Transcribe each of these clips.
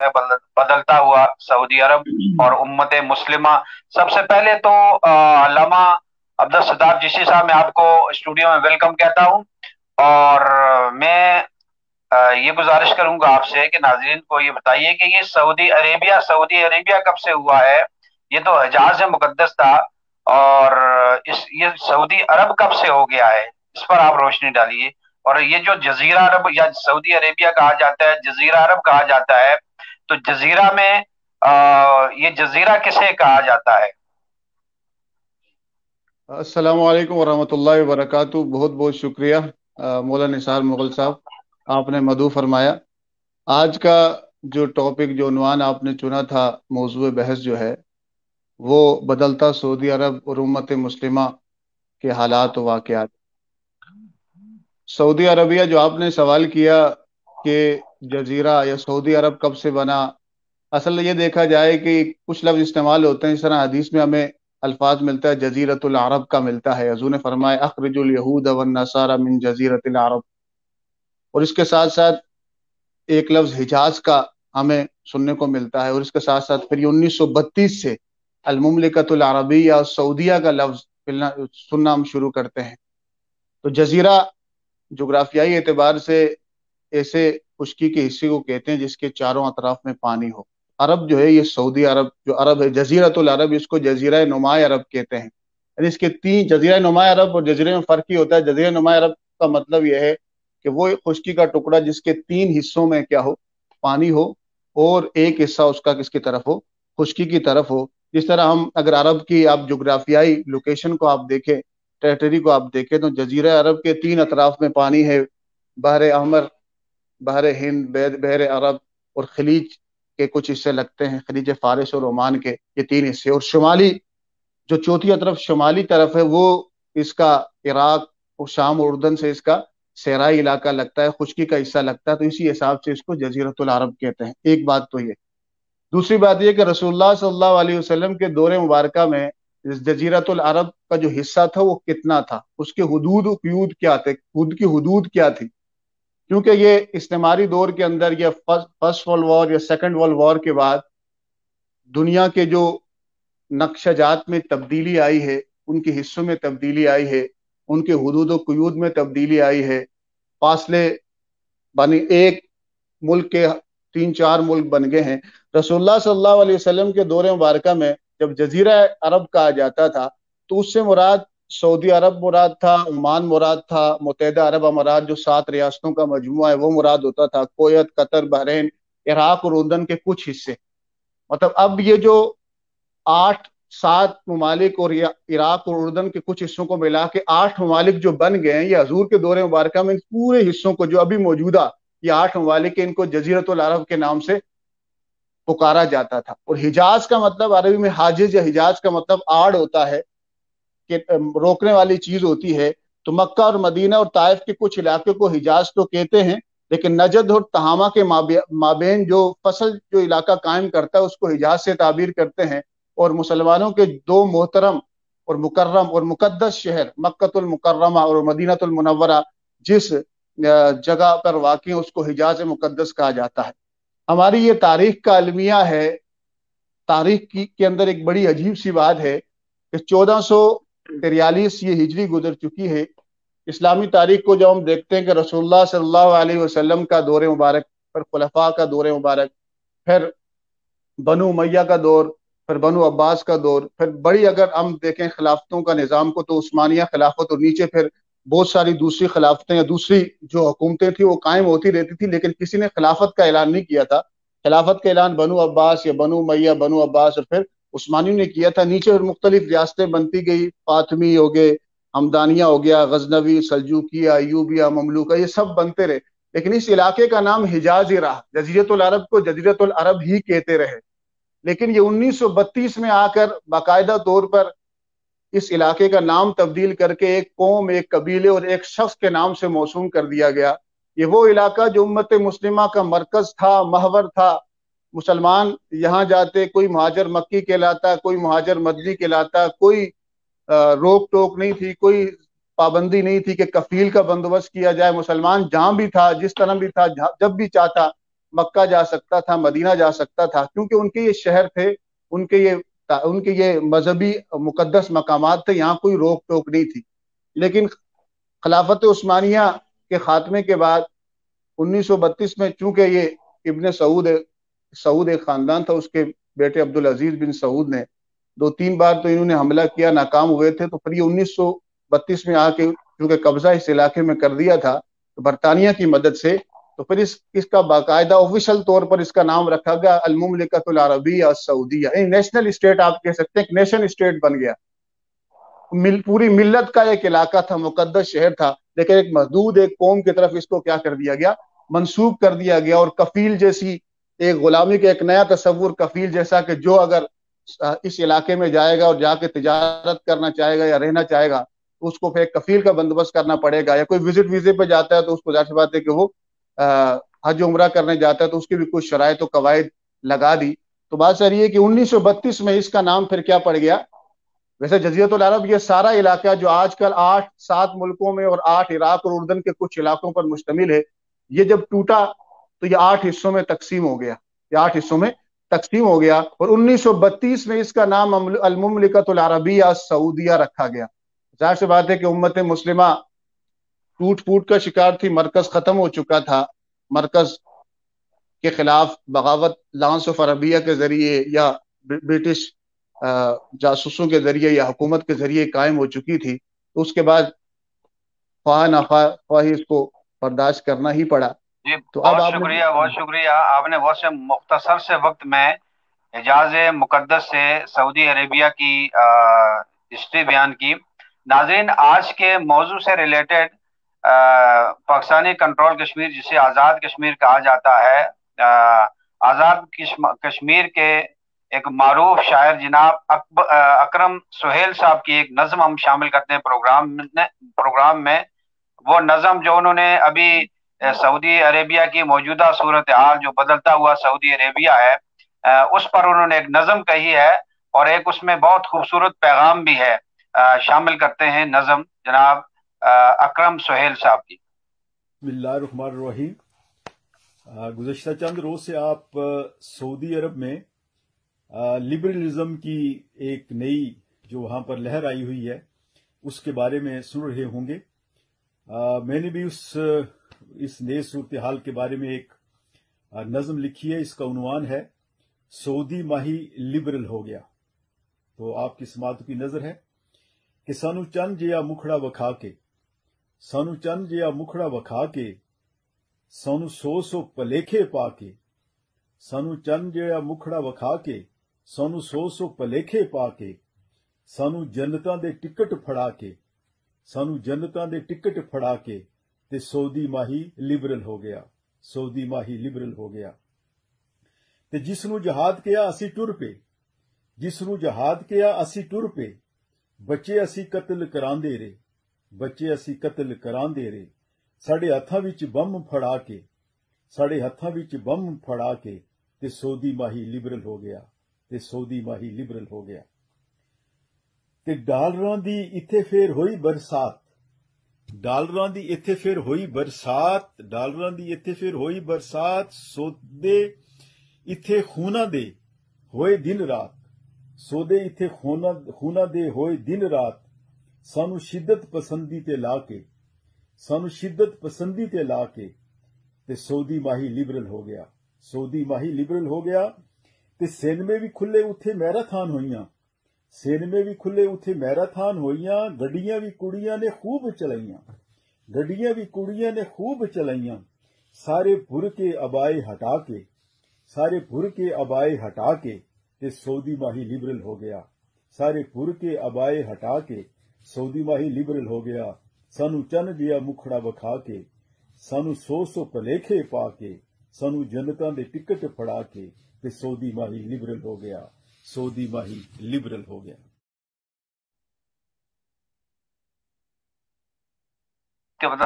बदलता हुआ सऊदी अरब और उम्मत मुस्लिमा। सबसे पहले तो अलामा अब्दुल सदाब जिसी साहब, मैं आपको स्टूडियो में वेलकम कहता हूँ। और मैं ये गुजारिश करूँगा आपसे कि नाजरीन को ये बताइए कि ये सऊदी अरेबिया सऊदी अरेबिया कब से हुआ है? ये तो हजाज मुकदस था और इस, ये सऊदी अरब कब से हो गया है? इस पर आप रोशनी डालिए। और ये जो जजीरा अरब या सऊदी अरेबिया कहा जाता है जजीरा अरब कहा जाता है तो जजीरा में आ, ये जजीरा किसे कहा जाता है? अस्सलाम वालेकुम वरहमतुल्लाहि वबरकातुहू। बहुत बहुत शुक्रिया मौला निसार मुगल साहब आपने मधु फरमाया। आज का जो टॉपिक जो उनवान आपने चुना था मौजू बहस जो है वो बदलता सऊदी अरब और उम्मत मुस्लिमा के हालात वाक़ात सऊदी अरबिया जो आपने सवाल किया कि जजीरा या सऊदी अरब कब से बना, असल ये देखा जाए कि कुछ लफ्ज इस्तेमाल होते हैं। इस तरह हदीस में हमें अल्फाज मिलता है, जजीरतुल अरब का मिलता है। हजू ने फरमाया, अखरजुल यहूद नसारा मिन जजीरतुल अरब। और इसके साथ साथ एक लफ्ज हिजाज का हमें सुनने को मिलता है। और इसके साथ साथ फिर उन्नीस सौ बत्तीस से अलममलिकतुल अरबी या सऊदिया का लफ्ज सुनना हम शुरू करते हैं। तो जजीरा जोग्राफियाई एतबार से ऐसे खुशकी के हिस्से को कहते हैं जिसके चारों अतराफ में पानी हो। अरब जो है, ये सऊदी अरब, जो अरब है, जजीरतुल अरब, इसको जजीरा नुमाय अरब कहते हैं। यानी इसके तीन, जजीरा नुमाय अरब और जजीरे में फ़र्क ही होता है। जजीरा नुमाय अरब का मतलब यह है कि वो खुशकी का टुकड़ा जिसके तीन हिस्सों में क्या हो, पानी हो और एक हिस्सा उसका किसकी तरफ़ हो, खुशकी की तरफ़ हो। जिस तरह हम, अगर अरब की आप जोग्राफियाई लोकेशन को आप देखें टेरिटरी को आप देखें तो जजीरा अरब के तीन अतराफ में पानी है, बहर अहमर, बहर हिंद बहर अरब और खलीज के कुछ हिस्से लगते हैं, खलीज फारिस और ओमान के, ये तीन हिस्से। और शुमाली, जो चौथी तरफ़ शुमाली तरफ़ है, वो इसका इराक और शाम और उर्दन से इसका सहराई इलाका लगता है, खुशकी का हिस्सा लगता है तो इसी हिसाब से इसको जजीरतुल अरब कहते हैं। एक बात तो ये। दूसरी बात यह कि रसूलुल्लाह सल्लल्लाहु अलैहि वसल्लम के दौरे मुबारक में जजीरतुल अरब का जो हिस्सा था वो कितना था? उसके हदूद क्यूद क्या थे? खुद की हदूद क्या थी? क्योंकि ये इस्तेमारी दौर के अंदर या फ़र्स्ट वर्ल्ड वॉर या सेकंड वर्ल्ड वॉर के बाद दुनिया के जो नक्शजात में तब्दीली आई है, उनके हिस्सों में तब्दीली आई है, उनके हदूद क्यूद में तब्दीली आई है, फासले बनी एक मुल्क के तीन चार मुल्क बन गए हैं। रसोल्ला सल्लल्लाहु अलैहि के दौरे मुबारक में जब जजीरा अरब कहा जाता था तो उससे मुराद, सऊदी अरब मुराद था, ओमान मुराद था मुतहदा अरब अमारात जो सात रियासतों का मजमु है, वो मुराद होता था कोयत कतर, बहरीन, इराक और उर्दन के कुछ हिस्से। मतलब अब ये जो आठ, सात ममालिक और इराक और उर्दन के कुछ हिस्सों को मिला के आठ ममालिक जो बन गए हैं, ये हजूर के दौरे मुबारक में पूरे हिस्सों को जो अभी मौजूदा ये आठ ममालिक इनको जजीरतुल अरब के नाम से पुकारा जाता था। और हिजाज का मतलब अरबी में हाजिज या हिजाज का मतलब आड़ होता है कि रोकने वाली चीज़ होती है तो मक्का और मदीना और ताइफ के कुछ इलाके को हिजाज तो कहते हैं, लेकिन नजद और तहामा के माबेन जो फ़सल जो इलाका कायम करता है, उसको हिजाज से ताबीर करते हैं, और मुसलमानों के दो मोहतरम और मुकर्रम और मुकद्दस शहर मक्तुल मुकर्रमा और मदीनतुल मुनव्वरा, जिस जगह पर वाक़ उसको हिजाज मुकद्दस कहा जाता है। हमारी ये तारीख का अलमिया है, तारीख की, के अंदर एक बड़ी अजीब सी बात है कि चौदह सौ तिरयालीस ये हिजरी गुजर चुकी है। इस्लामी तारीख को जब हम देखते हैं कि रसोल्ला सल्लल्लाहु का दौर मुबारक, फिर खुलफा का दौर मुबारक, फिर बनु मैया का दौर, फिर बनु अब्बास का दौर, फिर बड़ी अगर हम देखें खिलाफतों का निज़ाम को तो उस्मानिया खिलाफत और नीचे फिर बहुत सारी दूसरी खिलाफतें या दूसरी जो हुकूमतें थी वो कायम होती रहती थी, लेकिन किसी ने खिलाफत का ऐलान नहीं किया था। खिलाफत का ऐलान बनु अब्बास या बनु मैया बनु अब्बास और फिर उस्मानियों ने किया था। नीचे और मुख्तलिफ़ रियासतें बनती गई। फातमी हो गए, हमदानिया हो गया, गजनवी, सलजूकिया यूबिया ममलूका, ये सब बनते रहे। लेकिन इस इलाके का नाम हिजाज ही रहा। जजीरतुल अरब को जजीरतुल अरब ही कहते रहे। लेकिन ये 1932 में आकर बाकायदा तौर पर इस इलाके का नाम तब्दील करके एक कौम, एक कबीले और एक शख्स के नाम से मौसू कर दिया गया। ये वो इलाका जो उम्मत मुस्लिमा का मरकज था, महवर था मुसलमान यहाँ जाते, कोई महाजर मक्की कहलाता, कोई महाजर मदनी कहलाता, कोई रोक टोक नहीं थी, कोई पाबंदी नहीं थी कि कफील का बंदोबस्त किया जाए। मुसलमान जहाँ भी था, जिस तरह भी था जब भी चाहता, मक्का जा सकता था, मदीना जा सकता था, क्योंकि उनके ये शहर थे, उनके ये उनके ये मजहबी मुकदस मकाम थे, यहाँ कोई रोक टोक नहीं थी। लेकिन खिलाफत उस्मानिया के खात्मे के बाद 1932 में, चूँकि ये इब्ने सऊद सऊद एक खानदान था उसके बेटे अब्दुल अज़ीज़ बिन सऊद ने। दो तीन बार तो इन्होंने हमला किया नाकाम हुए थे तो फिर ये उन्नीस सौ बत्तीस में आके चूँकि कब्जा इस इलाके में कर दिया था तो बरतानिया की मदद से तो फिर इस इसका बाकायदा ऑफिशियल तौर पर इसका नाम रखा गया Almamlakatul Arabiya Saudiya national state आप कह सकते हैं नेशन स्टेट बन गया। मिल, पूरी मिल्लत का एक इलाका था मुकदस शहर था लेकिन एक महदूद एक कौम की तरफ़ इसको क्या कर दिया गया? मंसूब कर दिया गया और कफील जैसी एक गुलामी का एक नया तस्वुर कफील जैसा कि जो अगर इस इलाके में जाएगा और जाके तजारत करना चाहेगा या रहना चाहेगा, उसको फिर कफील का बंदोबस्त करना पड़ेगा या कोई विज़िट वीजे पे जाता है तो उसको ज़ाहिर बात है कि वो हज उम्र करने जाता है तो उसकी भी कुछ शराय तो कवायद लगा दी। तो बात सर ये कि 1932 में इसका नाम फिर क्या पड़ गया? वैसे जजीरतुल अरब ये सारा इलाका जो आजकल आठ, सात मुल्कों में और आठ इराक और उर्दन के कुछ इलाकों पर मुश्तमिल है, ये जब टूटा तो ये आठ हिस्सों में तकसीम हो गया। ये आठ हिस्सों में तकसीम हो गया और 1932 में इसका नाम अलमुमलिकतुल अरबिया सऊदिया रखा गया। ज़ाहिर सी बात है कि उम्मत मुस्लिमा टूट फूट का शिकार थी, मरकज खत्म हो चुका था। मरकज के खिलाफ बगावत लांस ऑफ़ अरबिया के ज़रिए या ब्रिटिश जासूसों के ज़रिए या हुकूमत के ज़रिए कायम हो चुकी थी। तो उसके बाद ख्वाह नाखा ख्वाह इसको बर्दाश्त करना ही पड़ा। जी तो बहुत अब शुक्रिया बहुत शुक्रिया। आपने बहुत से मुख्तसर से वक्त में एजाज मुकदस से सऊदी अरेबिया की हिस्ट्री बयान की। नाजरीन आज के मौजू से रिलेटेड पाकिस्तानी कंट्रोल कश्मीर जिसे आज़ाद कश्मीर कहा जाता है आज़ाद कश्मीर के एक मरूफ शायर जनाब अकरम सुहेल साहब की एक नज़म हम शामिल करते हैं प्रोग्राम में प्रोग्राम में। वो नज़म जो उन्होंने अभी सऊदी अरेबिया की मौजूदा सूरत हाल जो बदलता हुआ सऊदी अरेबिया है उस पर उन्होंने एक नज़म कही है और एक उसमें बहुत खूबसूरत पैगाम भी है शामिल करते हैं नज़म, जनाब अकरम सुहेल साहब की। गुजशत चंद रोज से आप सऊदी अरब में लिबरलिज्म की एक नई जो वहाँ पर लहर आई हुई है, उसके बारे में सुन रहे होंगे। मैंने भी उस इस नए सूरत हाल के बारे में एक नज्म लिखी है, इसका उनवान है, सऊदी माही लिबरल हो गया। तो आपकी समात की नज़र है कि सानू चंद जिया मुखड़ा वखा के, सानू चंद जिया मुखड़ा वखा के, सानू सो सो पलेखे पा के, सानू चंद जिया मुखड़ा वखा के, सानू सो सो पलेखे पा के, सानू जन्नतां दे टिकट फड़ा के, सानू जन्नतां दे टिकट फड़ा के ਤੇ ਸਊਦੀ ਮਾਹੀ ਲਿਬਰਲ ਹੋ ਗਿਆ। ਸਊਦੀ ਮਾਹੀ ਲਿਬਰਲ ਹੋ ਗਿਆ। ਤੇ ਜਿਸ ਨੂੰ ਜਹਾਦ ਕਿਹਾ, ਅਸੀਂ ਟੁਰ ਪਏ। ਜਿਸ ਨੂੰ ਜਹਾਦ ਕਿਹਾ, ਅਸੀਂ ਟੁਰ ਪਏ। ਬੱਚੇ ਅਸੀਂ ਕਤਲ ਕਰਾਂਦੇ ਰਹੇ। ਬੱਚੇ ਅਸੀਂ ਕਤਲ ਕਰਾਂਦੇ ਰਹੇ। ਸਾਡੇ ਹੱਥਾਂ ਵਿੱਚ ਬੰਮ ਫੜਾ ਕੇ, ਸਾਡੇ ਹੱਥਾਂ ਵਿੱਚ ਬੰਮ ਫੜਾ ਕੇ ਤੇ ਸਊਦੀ ਮਾਹੀ ਲਿਬਰਲ ਹੋ ਗਿਆ। ਤੇ ਸਊਦੀ ਮਾਹੀ ਲਿਬਰਲ ਹੋ ਗਿਆ। ਤੇ ਡਾਲਰਾਂ ਦੀ ਇੱਥੇ ਫੇਰ ਹੋਈ ਬਰਸਾਤ। ਡਾਲਰਾਂ ਦੀ ਇੱਥੇ ਫਿਰ ਹੋਈ ਬਰਸਾਤ, ਡਾਲਰਾਂ ਦੀ ਇੱਥੇ ਫਿਰ ਹੋਈ ਬਰਸਾਤ, ਸੋਦੇ ਇੱਥੇ ਖੂਨਾ ਦੇ ਹੋਏ ਦਿਨ ਰਾਤ। ਸੋਦੇ ਇੱਥੇ ਖੂਨਾ ਖੂਨਾ ਦੇ ਹੋਏ ਦਿਨ ਰਾਤ। ਸਾਨੂੰ ਸ਼ਿੱਦਤ ਪਸੰਦੀ ਤੇ ਲਾ ਕੇ, ਸਾਨੂੰ ਸ਼ਿੱਦਤ ਪਸੰਦੀ ਤੇ ਲਾ ਕੇ ਤੇ ਸਊਦੀ ਮਾਹੀ ਲਿਬਰਲ ਹੋ ਗਿਆ। ਸਊਦੀ ਮਾਹੀ ਲਿਬਰਲ ਹੋ ਗਿਆ ਤੇ ਸਿਨੇਮੇ ਵੀ ਖੁੱਲੇ ਉੱਥੇ ਮੈਰਾਥਨ ਹੋਈਆਂ। ਸਿਨੇਮੇ ਵੀ ਖੁੱਲੇ, ਉੱਥੇ ਮੈਰਾਥਨ ਹੋਈਆਂ, ਗੱਡੀਆਂ ਵੀ, ਕੁੜੀਆਂ ਨੇ ਖੂਬ ਚਲਾਈਆਂ। ਗੱਡੀਆਂ ਵੀ, ਕੁੜੀਆਂ ਨੇ ਖੂਬ ਚਲਾਈਆਂ। ਸਾਰੇ ਭੁਰ ਅਬਾਏ ਹਟਾ ਕੇ, ਸਾਰੇ ਭੁਰ ਅਬਾਏ ਹਟਾ ਕੇ ਤੇ ਸਊਦੀ ਮਾਹੀ ਲਿਬਰਲ ਹੋ ਗਿਆ। ਸਾਰੇ ਭੁਰ ਕੇ ਅਬਾਏ ਹਟਾ ਕੇ ਸਊਦੀ ਮਾਹੀ ਲਿਬਰਲ ਹੋ ਗਿਆ। ਸਾਨੂੰ ਚੰਨ ਜਿਆ ਮੁਖੜਾ ਵਿਖਾ ਕੇ, ਸਾਨੂੰ ਸੋ ਸੋ ਭਲੇਖੇ ਪਾ ਕੇ, ਸਾਨੂੰ ਜਨਤਾਂ ਦੇ ਟਿਕਟ ਫੜਾ ਕੇ ਤੇ ਸਊਦੀ ਮਾਹੀ ਲਿਬਰਲ ਹੋ ਗਿਆ। सऊदी माही लिबरल हो गया।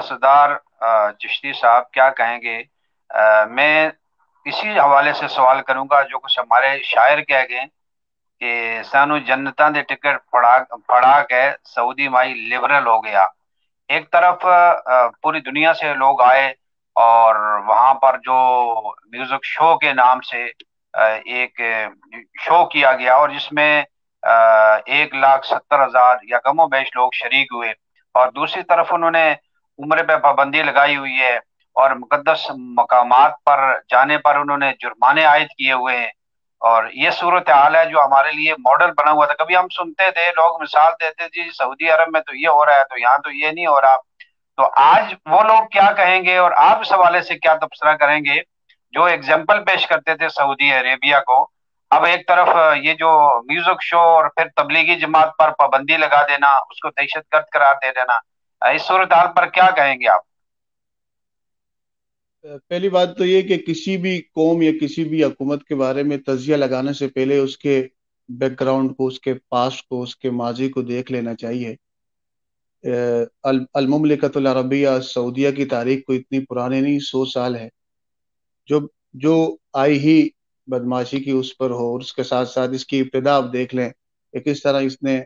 सरदार चिश्ती साहब क्या कहेंगे? आ, मैं इसी हवाले से सवाल करूँगा जो कुछ हमारे शायर कह गए कि सानू जन्नता दे टिकट फड़ा फड़ा के सऊदी माई लिबरल हो गया। एक तरफ़ पूरी दुनिया से लोग आए और वहाँ पर जो म्यूज़िक शो के नाम से एक शो किया गया और जिसमें एक लाख सत्तर हज़ार या कमो बेश लोग शरीक हुए और दूसरी तरफ़ उन्होंने उम्र पे पाबंदी लगाई हुई है और मुकदस मकाम पर जाने पर उन्होंने जुर्माने आयद किए हुए हैं। और ये सूरत हाल है जो हमारे लिए मॉडल बना हुआ था। कभी हम सुनते थे, लोग मिसाल देते जी, सऊदी अरब में तो ये हो रहा है तो यहाँ तो ये नहीं हो रहा। तो आज वो लोग क्या कहेंगे और आप इस हवाले से क्या तबसरा करेंगे? जो एग्ज़ाम्पल पेश करते थे सऊदी अरेबिया को, अब एक तरफ़ ये जो म्यूज़िक शो और फिर तबलीगी जमात पर पाबंदी लगा देना, उसको दहशत गर्द करार दे देना इस सूरत हाल पर क्या कहेंगे आप? पहली बात तो ये कि किसी भी कौम या किसी भी हुकूमत के बारे में तजिया लगाने से पहले उसके बैकग्राउंड को, उसके पास को, उसके माजी को देख लेना चाहिए। अलममलिकतुल अरबिया सऊदिया की तारीख को इतनी पुरानी नहीं, सौ साल है। जो जो आई ही बदमाशी की उस पर हो और उसके साथ साथ इसकी इब्तदा आप देख लें कि किस तरह इसने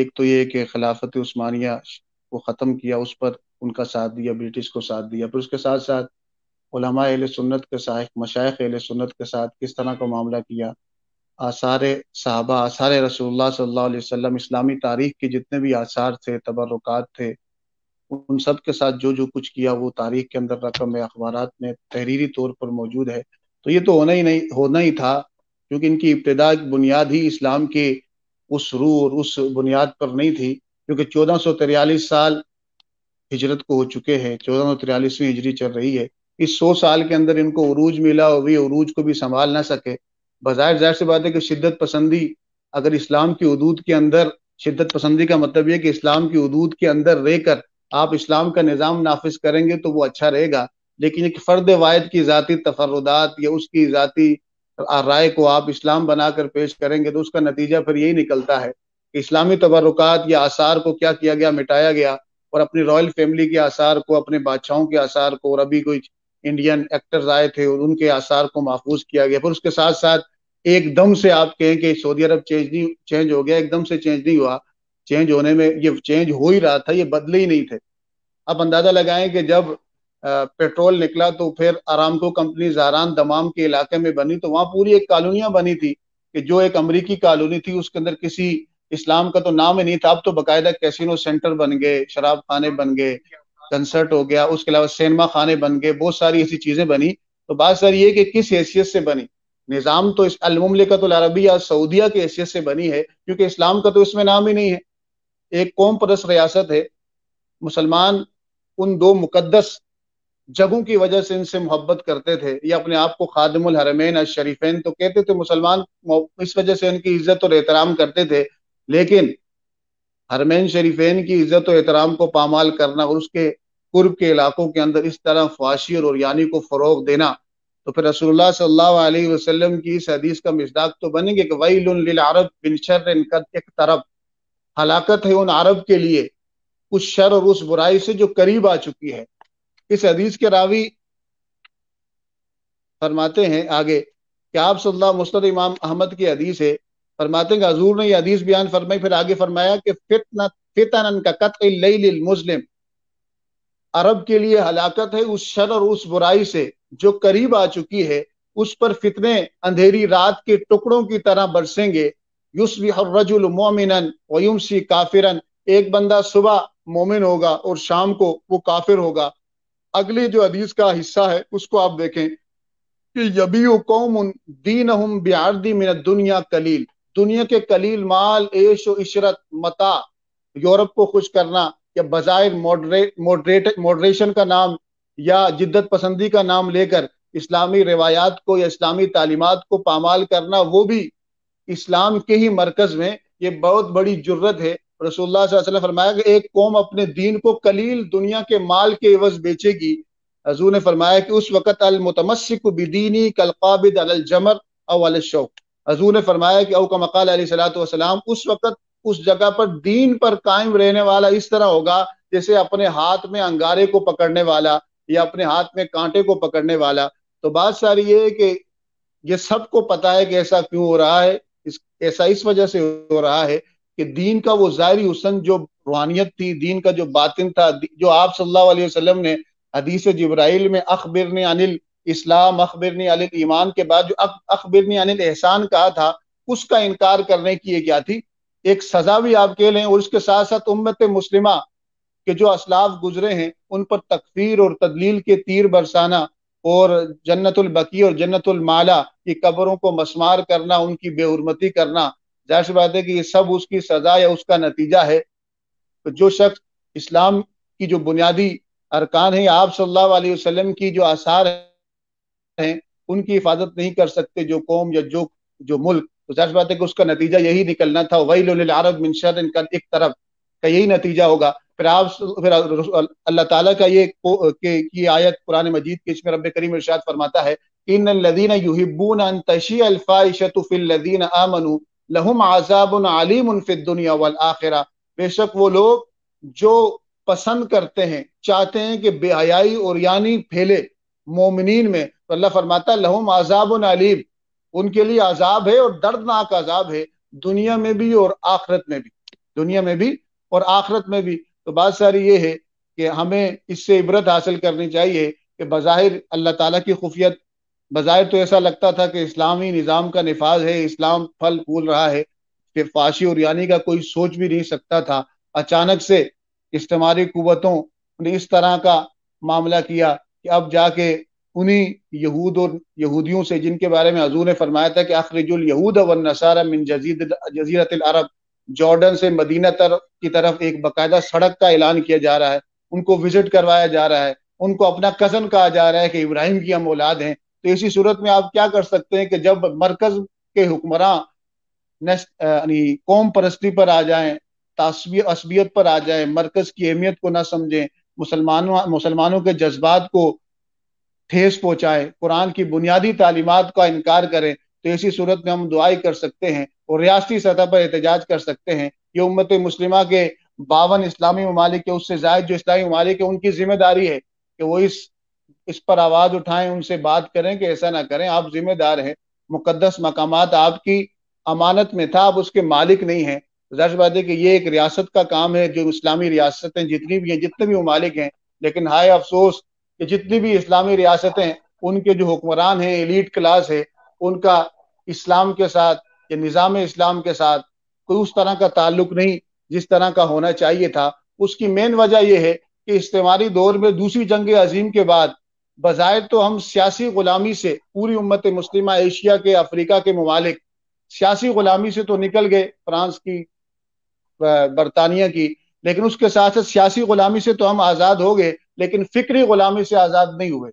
एक तो ये कि खिलाफत उस्मानिया को ख़त्म किया, उस पर उनका साथ दिया, ब्रिटिश को साथ दिया, फिर उसके साथ साथ उलमा सुन्नत के साथ मशाइ सुन्नत के साथ किस तरह का मामला किया? आसार साहबा, आसार रसूलुल्लाह सल्लल्लाहु अलैहि वसल्लम इस्लामी तारीख के जितने भी आसार थे तबरुकात थे उन सब के साथ जो जो कुछ किया, वो तारीख के अंदर रकम है अखबार में तहरीरी तौर पर मौजूद है। तो ये तो होना ही नहीं, होना ही था, क्योंकि इनकी इब्तदा बुनियाद ही इस्लाम के उस रू और उस बुनियाद पर नहीं थी, क्योंकि चौदह सौ तिरयालीस साल हिजरत को हो चुके हैं, चौदह सौ तिरयालीसवीं हिजरी चल रही है। इस सौ साल के अंदर इनको उरूज मिला और वे उरूज को भी संभाल ना सके। बाहर ज़ाहिर सी बात है कि शिद्दत पसंदी, अगर इस्लाम की उदूद के अंदर, शिद्दत पसंदी का मतलब यह कि इस्लाम की उदूद के अंदर रहकर आप इस्लाम का निज़ाम नाफिज करेंगे तो वो अच्छा रहेगा, लेकिन एक फ़र्द वायद की ज़ाती तफरदात या उसकी ज़ाती राय को आप इस्लाम बनाकर पेश करेंगे तो उसका नतीजा फिर यही निकलता है कि इस्लामी तबरुकात या आसार को क्या किया गया, मिटाया गया और अपनी रॉयल फैमिली के आसार को, अपने बादशाहों के आसार को और अभी कोई इंडियन एक्टर्स आए थे और उनके आसार को महफूज किया गया। फिर उसके साथ साथ एकदम से आप कहें कि सऊदी अरब चेंज नहीं, चेंज हो गया एकदम से चेंज नहीं हुआ। चेंज होने में, ये चेंज हो ही रहा था, ये बदले ही नहीं थे। आप अंदाज़ा लगाएँ कि जब पेट्रोल निकला तो फिर आरामको कंपनी जहरान दमाम के इलाके में बनी तो वहाँ पूरी एक कॉलोनियाँ बनी थी कि जो एक अमरीकी कॉलोनी थी, उसके अंदर किसी इस्लाम का तो नाम ही नहीं था। अब तो बाकायदा कैसीनो सेंटर बन गए, शराब खाने बन गए कंसर्ट हो गया, उसके अलावा सिनेमा खाने बन गए, बहुत सारी ऐसी चीज़ें बनी। तो बात सर ये कि किस हैसियत से बनी? निज़ाम तो इस अलममलिकतुल अरबिया सऊदिया की हैसियत से बनी है, क्योंकि इस्लाम का तो इसमें नाम ही नहीं है। एक कौम परस रियासत है। मुसलमान उन दो मुकदस जगहों की वजह से इनसे मोहब्बत करते थे। या अपने आप को खादमुल हरमैन शरीफैन तो कहते थे। मुसलमान इस वजह से उनकी इज़्ज़त और एहतराम करते थे। लेकिन हरमैन शरीफैन की इज़्ज़त और एहतराम को पामाल करना और उसके कुर्ब के इलाकों के अंदर इस तरह फाशी और यानी को फरोग देना तो फिर रसूलुल्लाह सल्लल्लाहु अलैहि वसल्लम की इस हदीस का मिजदाक तो बनेंगे कि वही अरब बिन शर एक तरफ़ हलाकत है उन अरब के लिए, उस शर और उस बुराई से जो करीब आ चुकी है। इस हदीस के रावी फरमाते हैं आगे कि आप सल्लल्लाहु मुस्तद इमाम अहमद की हदीस है? फरमाते हैं, हजूर ने यह हदीस बयान फरमाई, फिर आगे फरमाया कि फितना फितन का कत्ल मुस्लिम। अरब के लिए हलाकत है उस शर और उस बुराई से जो करीब आ चुकी है, उस पर फितने अंधेरी रात के टुकड़ों की तरह बरसेंगे वयुमसी काफिरन एक बंदा सुबह मोमिन होगा और शाम को वो काफिर होगा। अगले जो हदीस का हिस्सा है, उसको आप देखें कि यबी कौम दीन हम बिहारदी मिन दुनिया कलील। दुनिया के कलील माल एश इशरत, मता, यूरोप को खुश करना या बजाय मॉडरेट मॉडरेट, मॉडरेशन का नाम या जिद्दत पसंदी का नाम लेकर इस्लामी रिवायात को या इस्लामी तालीमत को पामाल करना, वो भी इस्लाम के ही मरकज में ये बहुत बड़ी ज़रूरत है। रसोल्ला फरमाया कि एक कौम अपने दीन को कलील दुनिया के माल के एवज बेचेगी। हजू ने फरमाया कि उस वक़्त अलमतमसिक बिदीनी कलकाबिद अलजमर अवल शौक हजू ने फरमाया कि अव का मकाल सलाम उस वक़्त उस जगह पर दीन पर कायम रहने वाला इस तरह होगा जैसे अपने हाथ में अंगारे को पकड़ने वाला या अपने हाथ में कांटे को पकड़ने वाला। तो बात सारी ये है कि ये सबको पता है कि ऐसा क्यों हो रहा है। इस, ऐसा इस वजह से हो रहा है कि दीन का वो जाहरी हुसन जो रूहानियत थी, दीन का जो बातिन था जो आप सल्लल्लाहु अलैहि वसल्लम ने हदीस जब्राइल में अखबिरनी अनिल इस्लाम, अखबिरनी अनिल ईमान के बाद जो अखबिरनी अनिल एहसान कहा था, उसका इनकार करने की ये क्या थी? एक सजा भी आप कह लें, और उसके साथ साथ उम्मत मुस्लिमा के जो असलाफ गुजरे हैं, उन पर तकफीर और तदलील के तीर बरसाना और जन्नतुल बकी और जन्नतुल माला की कब्रों को मसमार करना, उनकी बेहरमती करना, ज़ाहिर बात है कि ये सब उसकी सजा या उसका नतीजा है। तो जो शख्स इस्लाम की जो बुनियादी अरकान है, आप सल्लल्लाहु अलैहि वसल्लम की जो आसार हैं, उनकी हिफाजत नहीं कर सकते जो कौम या जो जो मुल्क। तो ज़ाहिर बात है कि उसका नतीजा यही निकलना था वही अरब मिनशर एक तरफ़ का यही नतीजा होगा। फिर आप फिर अल्लाह ताला का ये के, की आयत कुरान मजीद के इसमें रब करीम इरशाद फरमाता है इन लदीन युहिब्बून अन तशी अल्फाइशतु फिल लदीन आमनु लहुम आजाबुन अलीमुन फिद दुनिया वल आखिरा. बेशक वो लोग जो पसंद करते हैं चाहते हैं कि बेहयाई और यानी फैले मोमिनीन में तो अल्लाह फरमाता लहुम आजाबुन अलीम उनके लिए आजाब है और दर्दनाक आजाब है दुनिया में भी और आखरत में भी दुनिया में भी और आखरत में भी। तो बात सारी ये है कि हमें इससे इबरत हासिल करनी चाहिए कि बज़ाहिर अल्लाह ताला की खुफियत, बज़ाहिर तो ऐसा लगता था कि इस्लामी निज़ाम का नफाज है, इस्लाम फल फूल रहा है, कि फाशी और यानी का कोई सोच भी नहीं सकता था। अचानक से इज्तमारी कुतों ने इस तरह का मामला किया कि अब जाके उन्हीं यहूद और यहूदियों से जिनके बारे में हजूर ने फरमाया था कि अखरजुल यहूद व नसारा मिन जजीद जजीरत अरब। जॉर्डन से मदीना तर, की तरफ़ एक बाकायदा सड़क का ऐलान किया जा रहा है, उनको विज़िट करवाया जा रहा है, उनको अपना कज़न कहा जा रहा है कि इब्राहिम की हम औलाद हैं। तो इसी सूरत में आप क्या कर सकते हैं कि जब मरकज के हुक्मरान यानी कौम परस्ती पर आ जाए असबियत पर आ जाए, मरकज की अहमियत को ना समझें, मुसलमानों मुसलमानों के जज्बात को ठेस पहुँचाए, कुरान की बुनियादी तालीमत का इनकार करें तो ऐसी सूरत में हम दुआई कर सकते हैं और रियाती सतह पर एहतजाज कर सकते हैं। ये उम्मत मुस्लिमा के बावन इस्लामी ममालिक उससे जायद जो इस्लामी ममालिक है, उनकी ज़िम्मेदारी है कि वो इस इस पर आवाज़ उठाएँ, उनसे बात करें कि ऐसा ना करें, आप जिम्मेदार हैं। मुकदस मकाम आपकी अमानत में था आप उसके मालिक नहीं है। ज़ाहिर बात है कि ये एक रियासत का काम है, जो इस्लामी रियासतें जितनी भी हैं, जितने भी ममालिक हैं, लेकिन हाय अफसोस कि जितनी भी इस्लामी रियासतें उनके जो हुक्मरान हैं, एलिट क्लास है, उनका इस्लाम के साथ, या निज़ाम इस्लाम के साथ कोई उस तरह का ताल्लुक नहीं जिस तरह का होना चाहिए था। उसकी मेन वजह यह है कि इस्तेमारी दौर में दूसरी जंग अजीम के बाद बज़ाहिर तो हम सियासी गुलामी से पूरी उम्मत मुस्लिम एशिया के, अफ्रीका के ममालिक सियासी गुलामी से तो निकल गए फ्रांस की बरतानिया की, लेकिन उसके साथ साथ सियासी गुलामी से तो हम आज़ाद हो गए, लेकिन फिक्री गुलामी से आज़ाद नहीं हुए।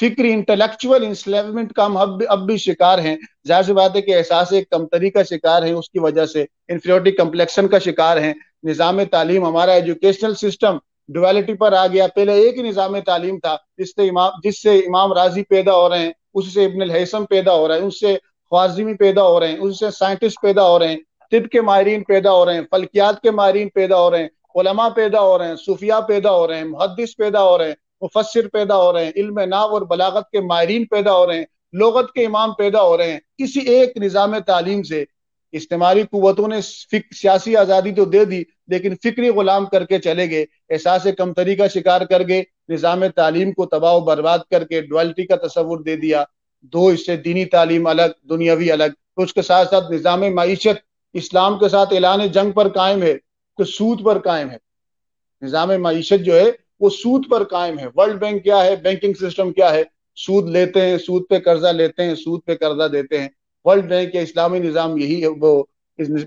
फिक्री इंटेलेक्चुअल इंस्लेवमेंट का हम अब भी अब भी शिकार हैं। ज़ाहिर सी बात है कि एहसास कमतरी का शिकार है, उसकी वजह से इन्फियोरिटी कम्प्लेक्शन का शिकार है। निज़ाम तालीम हमारा एजुकेशनल सिस्टम डुअलिटी पर आ गया। पहले एक ही निज़ाम तालीम था, जिससे इमाम जिससे इमाम राज़ी पैदा हो रहे हैं, उससे इबन हैसम पैदा हो रहे हैं, उससे ख्वाजमी पैदा हो रहे हैं, उससे साइंटिस्ट पैदा हो रहे हैं, तिब के माहरीन पैदा हो रहे हैं, फल्कियात के माहरीन पैदा हो रहे हैं, उलमा पैदा हो रहे हैं, सूफिया पैदा हो रहे हैं मुहदस पैदा हो रहे हैं मुफसर पैदा हो रहे हैं इल्म नाव और बलागत के माहरीन पैदा हो रहे हैं, लोगत के इमाम पैदा हो रहे हैं, किसी एक निज़ाम तालीम से इस्तेमाली कुतों ने सियासी आज़ादी तो दे दी, लेकिन फिक्री गुलाम करके चले गए, एहसास कमतरी का शिकार कर गए, निज़ाम तालीम को तबाह बर्बाद करके डुअलिटी का तस्वुर दे दिया, दो इससे दीनी तालीम अलग, दुनियावी अलग तो उसके साथ साथ निज़ाम मीशत इस्लाम के साथ ऐलान जंग पर कायम है तो सूद पर कायम है। निज़ाम मीशत जो है वो सूद पर कायम है। वर्ल्ड बैंक क्या है? बैंकिंग सिस्टम क्या है? सूद लेते हैं, सूद पे कर्जा लेते हैं, सूद पे कर्जा देते हैं। वर्ल्ड बैंक या इस्लामी निज़ाम यही है, वो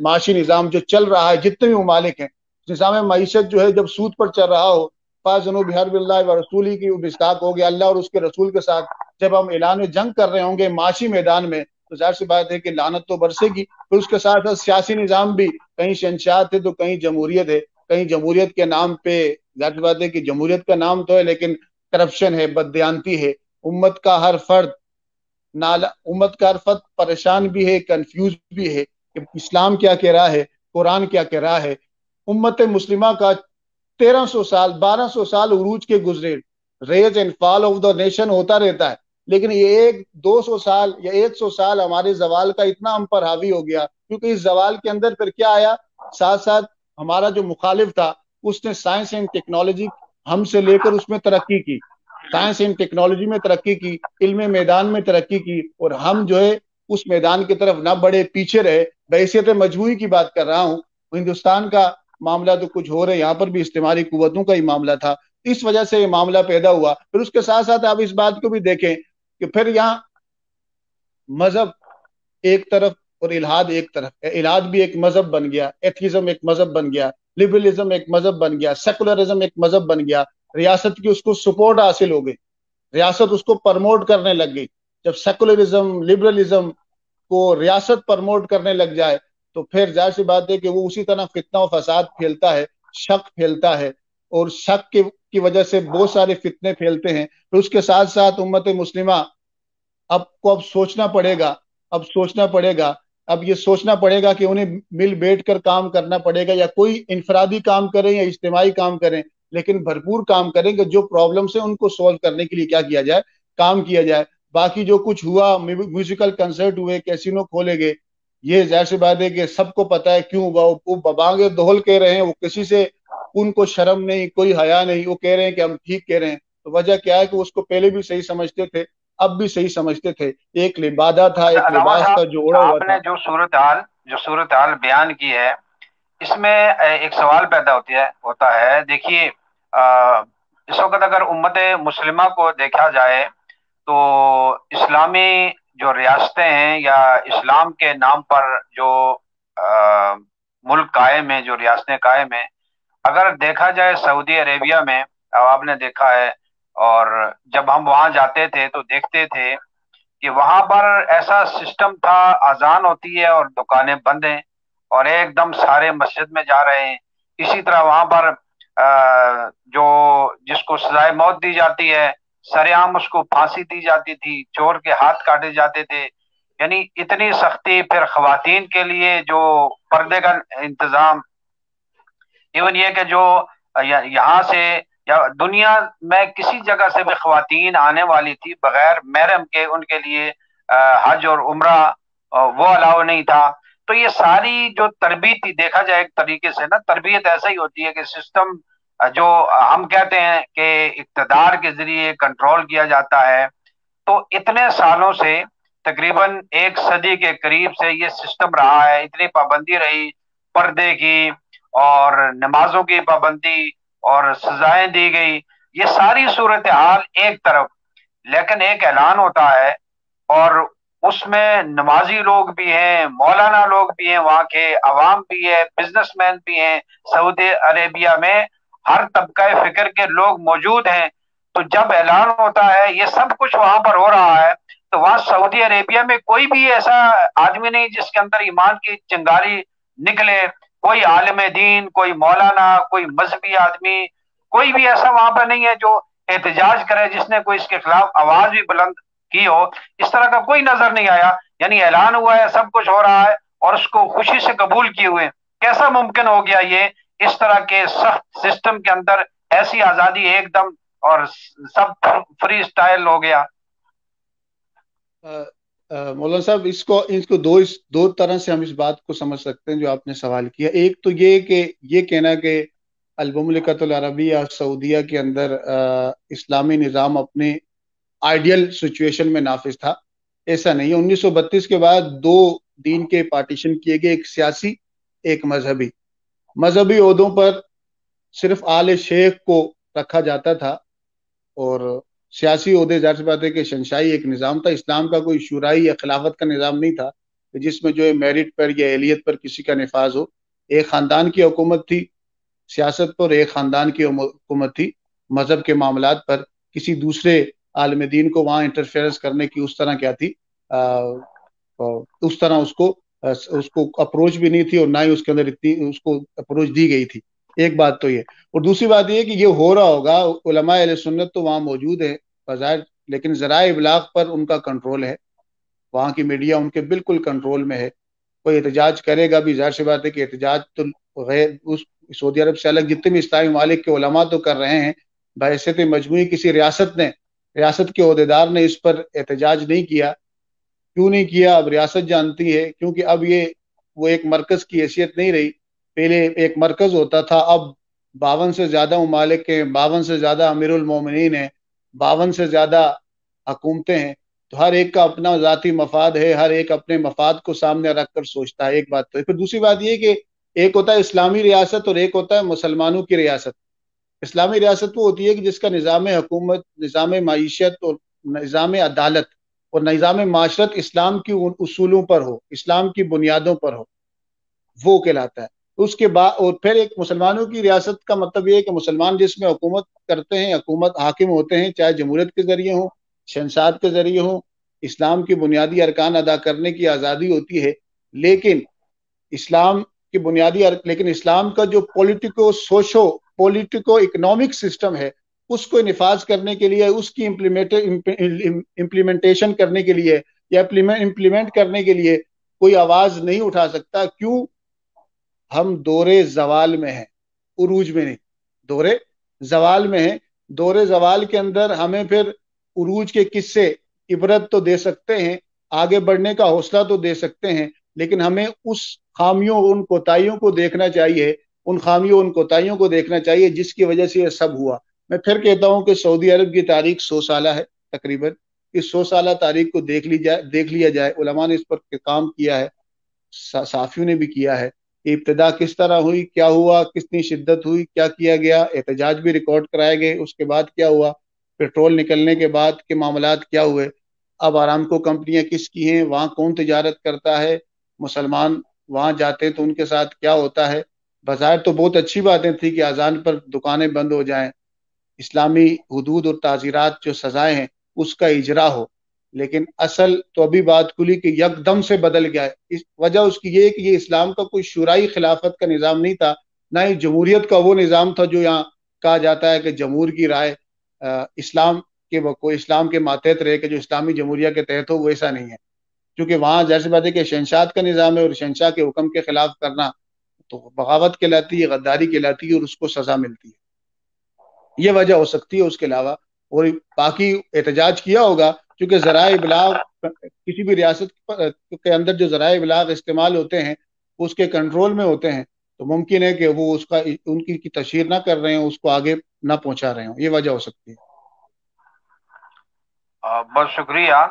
माशी निज़ाम जो चल रहा है, जितने भी ममालिक हैं निज़ाम मीशत जो है, जब सूद पर चल रहा हो, फाजनू बिहार रसूली की मिस्ताक हो गया, अल्लाह और उसके रसूल के साथ जब हम ऐलान जंग कर रहे होंगे, माशी मैदान में तो ज़ाहिर सी बात है कि लानत तो बरसेगी। फिर उसके साथ साथ सियासी निज़ाम भी, कहीं शहशाह थे तो कहीं जमहूरियत है, कहीं जमहूरियत के नाम पे ज़ाहिर बात है कि जमहूरियत का नाम तो है, लेकिन करप्शन है बदयांती है। उम्मत का हर फर्द नाला, उम्मत का हर फर्द परेशान भी है कंफ्यूज भी है कि इस्लाम क्या कह रहा है, कुरान क्या कह रहा है। उम्मत मुस्लिमा का तेरह सौ साल, बारह सौ साल उरूज के गुजरे। Rise and fall of the nation होता रहता है। लेकिन ये एक, दो सौ साल या एक सौ साल हमारे जवाल का इतना हम पर हावी हो गया, क्योंकि इस जवाल के अंदर फिर क्या आया? साथ साथ हमारा जो मुखालिफ था उसने साइंस एंड टेक्नोलॉजी हमसे लेकर उसमें तरक्की की। साइंस एंड टेक्नोलॉजी में तरक्की की, इल्म मैदान में तरक्की की और हम जो है, उस मैदान की तरफ़ ना बड़े पीछे रहे। बहसीत मजबूरी की बात कर रहा हूँ। हिंदुस्तान का मामला तो कुछ हो रहा है। यहाँ पर भी इस्तेमाली कुतों का ही मामला था। इस वजह से ये मामला पैदा हुआ। फिर उसके साथ साथ आप इस बात को भी देखें कि फिर यहाँ मज़हब एक तरफ़ और इलाहाद एक तरफ़ इलाहाद भी एक मज़हब बन गया। एथिज्म एक मज़हब बन गया। लिबरलिज्म एक मज़हब बन गया, सेकुलरिज्म एक मज़हब बन गया, रियासत की उसको सपोर्ट हासिल हो गई, रियासत उसको प्रमोट करने लग गई। जब सेकुलरिज्म, लिबरलिज्म को रियासत प्रमोट करने लग जाए तो फिर ज़ाहिर सी बात है कि वो उसी तरह फितना फसाद फैलता है, शक फैलता है, और शक के, की वजह से बहुत सारे फितने फैलते हैं। तो उसके साथ साथ उम्मत मुस्लिमा, अब को अब सोचना पड़ेगा, अब सोचना पड़ेगा अब ये सोचना पड़ेगा कि उन्हें मिल बैठ कर काम करना पड़ेगा या कोई इंफरादी काम करें या इज्तमाही काम करें, लेकिन भरपूर काम करें कि जो प्रॉब्लम है उनको सोल्व करने के लिए क्या किया जाए? काम किया जाए। बाकी जो कुछ हुआ म्यूजिकल कंसर्ट हुए कैसीनो खोले गए, ये ज़ाहिर सी बात है कि सबको पता है क्यों हुआ वो बबांगे, दोहल कह रहे हैं, वो किसी से उनको शर्म नहीं, कोई हया नहीं, वो कह रहे हैं कि हम ठीक कह रहे हैं। तो वजह क्या है कि उसको पहले भी सही समझते थे अब भी सही समझते थे। एक लिबादा था एक लिबास था जो उड़ा हुआ था। जो सूरत हाल जो सूरत हाल बयान की है इसमें एक सवाल पैदा होती है होता है। देखिए इस वक्त अगर उम्मत मुस्लिमा को देखा जाए तो इस्लामी जो रियासतें हैं या इस्लाम के नाम पर जो आ, मुल्क कायम है जो रियासतें कायम है अगर देखा जाए सऊदी अरेबिया में अब आपने देखा है और जब हम वहाँ जाते थे तो देखते थे कि वहाँ पर ऐसा सिस्टम था, अजान होती है और दुकानें बंद हैं और एकदम सारे मस्जिद में जा रहे हैं। इसी तरह वहाँ पर जो जिसको सजाए मौत दी जाती है, सरेआम उसको फांसी दी जाती थी, चोर के हाथ काटे जाते थे। यानी इतनी सख्ती फिर खातन के लिए जो पर्दे का इंतज़ाम, इवन ये कि जो यहाँ से या दुनिया में किसी जगह से भी खातन आने वाली थी, बगैर महरम के उनके लिए हज और उम्र वो अलाउ नहीं था। तो ये सारी जो तरबियत थी, देखा जाए एक तरीके से ना तरबियत ऐसा ही होती है कि सिस्टम जो हम कहते हैं कि इकतदार के ज़रिए कंट्रोल किया जाता है। तो इतने सालों से, तकरीबन एक सदी के करीब से ये सिस्टम रहा है। इतनी पाबंदी रही, पर्दे की और नमाजों की पाबंदी और सजाएँ दी गई। ये सारी सूरत हाल एक तरफ़, लेकिन एक ऐलान होता है और उसमें नमाजी लोग भी हैं, मौलाना लोग भी हैं, वहाँ के अवाम भी है बिजनेसमैन भी हैं, सऊदी अरेबिया में हर तबका फ़िक्र के लोग मौजूद हैं। तो जब ऐलान होता है, ये सब कुछ वहाँ पर हो रहा है तो वहाँ सऊदी अरेबिया में कोई भी ऐसा आदमी नहीं जिसके अंदर ईमान की चिंगारी निकले। कोई आलम दीन, कोई मौलाना, कोई मजहबी आदमी, कोई भी ऐसा वहाँ पर नहीं है जो एहतजाज करे जिसने कोई इसके खिलाफ आवाज़ भी बुलंद की हो। इस तरह का कोई नज़र नहीं आया। यानी ऐलान हुआ है, सब कुछ हो रहा है और उसको खुशी से कबूल किए हुए। कैसा मुमकिन हो गया ये? इस तरह के सख्त सिस्टम के अंदर ऐसी आज़ादी एकदम और सब फ्री स्टाइल हो गया। मौलाना साहब, इसको इसको दो, इस, दो तरह से हम इस बात को समझ सकते हैं जो आपने सवाल किया। एक तो ये कि, ये कहना कि अलबमलिकतुल अरबिया सऊदिया के अंदर इस्लामी निज़ाम अपने आइडियल सिचुएशन में नाफिज था। ऐसा नहीं है। 1932 के बाद दो दीन के पार्टीशन किए गए, एक सियासी, एक मजहबी। मजहबी उहदों पर सिर्फ़ आल शेख को रखा जाता था और सियासी अहदे ज़ाहिर सी बात है कि शनशाही एक निज़ाम था इस्लाम का कोई शुराई या खिलाफत का निज़ाम नहीं था जिसमें जो है मेरिट पर या एलियत पर किसी का नफाज हो। एक ख़ानदान की हुकूमत थी सियासत पर एक ख़ानदान की हुकूमत थी मज़हब के मामला पर। किसी दूसरे आलम दीन को वहाँ इंटरफेरेंस करने की उस तरह क्या थी? आ, उस तरह उसको उसको अप्रोच भी नहीं थी और ना ही उसके अंदर इतनी उसको अप्रोच दी गई थी। एक बात तो ये। और दूसरी बात ये कि ये हो रहा होगा, उलमा सुन्नत तो वहाँ मौजूद है, बाज़ार, लेकिन जरा इबलाग पर उनका कंट्रोल है। वहाँ की मीडिया उनके बिल्कुल कंट्रोल में है। कोई एहतजाज करेगा भी, ज़ाहिर सी बात है कि एहतजाज तो गैर, उस सऊदी अरब से अलग जितने भी इस्लामी मालिक के उलमा तो कर रहे हैं। बहसीत मजमू किसी रियासत ने, रियासत के अहदेदार ने इस पर एहतजाज नहीं किया। क्यों नहीं किया? अब रियासत जानती है, क्योंकि अब ये, वो एक मरकज की हैसियत नहीं रही। पहले एक मरकज होता था, अब बावन से ज़्यादा ममालिक हैं, बावन से ज़्यादा अमीरुलमोमिन है, बावन से ज़्यादा हकूमतें हैं तो हर एक का अपना ज़ाती मफाद है, हर एक अपने मफाद को सामने रखकर सोचता है, एक बात तो फिर दूसरी बात ये कि एक होता है इस्लामी रियासत और एक होता है मुसलमानों की रियासत। इस्लामी रियासत वो होती है कि जिसका निज़ाम हुकूमत, निज़ाम मीशत और निज़ाम अदालत और निज़ाम माशरत इस्लाम की उसूलों पर हो, इस्लाम की बुनियादों पर हो, वो कहलाता है। उसके बाद, और फिर एक मुसलमानों की रियासत का मतलब ये है कि मुसलमान जिसमें हुकूमत करते हैं, हुकूमत हाकिम होते हैं, चाहे जमहूरियत के ज़रिए हो शहसाद के ज़रिए हो, इस्लाम की बुनियादी अरकान अदा करने की आज़ादी होती है। लेकिन इस्लाम की बुनियादी अर, लेकिन इस्लाम का जो politico socio politico economic system है, उसको निफाज करने के लिए, उसकी इम्प्लीमेंटेशन करने के लिए, या इम्प्लीमेंट करने के लिए कोई आवाज़ नहीं उठा सकता। क्यों? हम दौरे जवाल में हैं। उरूज में नहीं, दौरे जवाल में हैं। दौरे जवाल के अंदर हमें फिर उरूज के किस्से इबरत तो दे सकते हैं, आगे बढ़ने का हौसला तो दे सकते हैं, लेकिन हमें उस खामियों, उन कोताहियों को देखना चाहिए, उन खामियों, उन कोताहियों को देखना चाहिए जिसकी वजह से यह सब हुआ। मैं फिर कहता हूँ कि सऊदी अरब की तारीख सौ साल है, तकरीबन। इस सौ साल तारीख को देख ली जाए, देख लिया जाए। उलमा ने इस पर काम किया है साफियों ने भी किया है। इब्तदा किस तरह हुई, क्या हुआ, कितनी शिद्दत हुई, क्या किया गया, एहतजाज भी रिकॉर्ड कराए गए, उसके बाद क्या हुआ, पेट्रोल निकलने के बाद के मामला क्या हुए, अब आराम को कंपनियाँ किसकी हैं, वहाँ कौन तजारत करता है, मुसलमान वहाँ जाते हैं तो उनके साथ क्या होता है, बाज़ार तो बहुत अच्छी बातें थी कि अजान पर दुकानें बंद हो जाएँ, इस्लामी हदूद और ताजीरत जो सजाएँ हैं, उसका इजरा हो लेकिन असल तो अभी बात खुली कि यकदम से बदल गया है। इस वजह उसकी ये कि ये इस्लाम का कोई शुराई खिलाफत का निज़ाम नहीं था, ना ही जमहूरियत का वो निज़ाम था जो यहाँ कहा जाता है कि जमहूर की राय इस्लाम के कोई इस्लाम के मातहत रहे कि जो इस्लामी जमहूरिया के तहत हो, वो ऐसा नहीं है। क्योंकि वहाँ जैसे बात है कि शहशाद का निज़ाम है और शहशाह के हुक्म के खिलाफ करना तो बगावत कहलाती है, गद्दारी कहलाती है और उसको सजा मिलती है। ये वजह हो सकती है उसके अलावा और बाकी एहतजाज किया होगा क्योंकि ज़रा इबलाग किसी भी रियासत के अंदर जो ज़रा इबलाग इस्तेमाल होते हैं उसके कंट्रोल में होते हैं तो मुमकिन है कि वो उसका उनकी की तशहर ना कर रहे हो, उसको आगे ना पहुँचा रहे हो, ये वजह हो सकती है। बहुत शुक्रिया।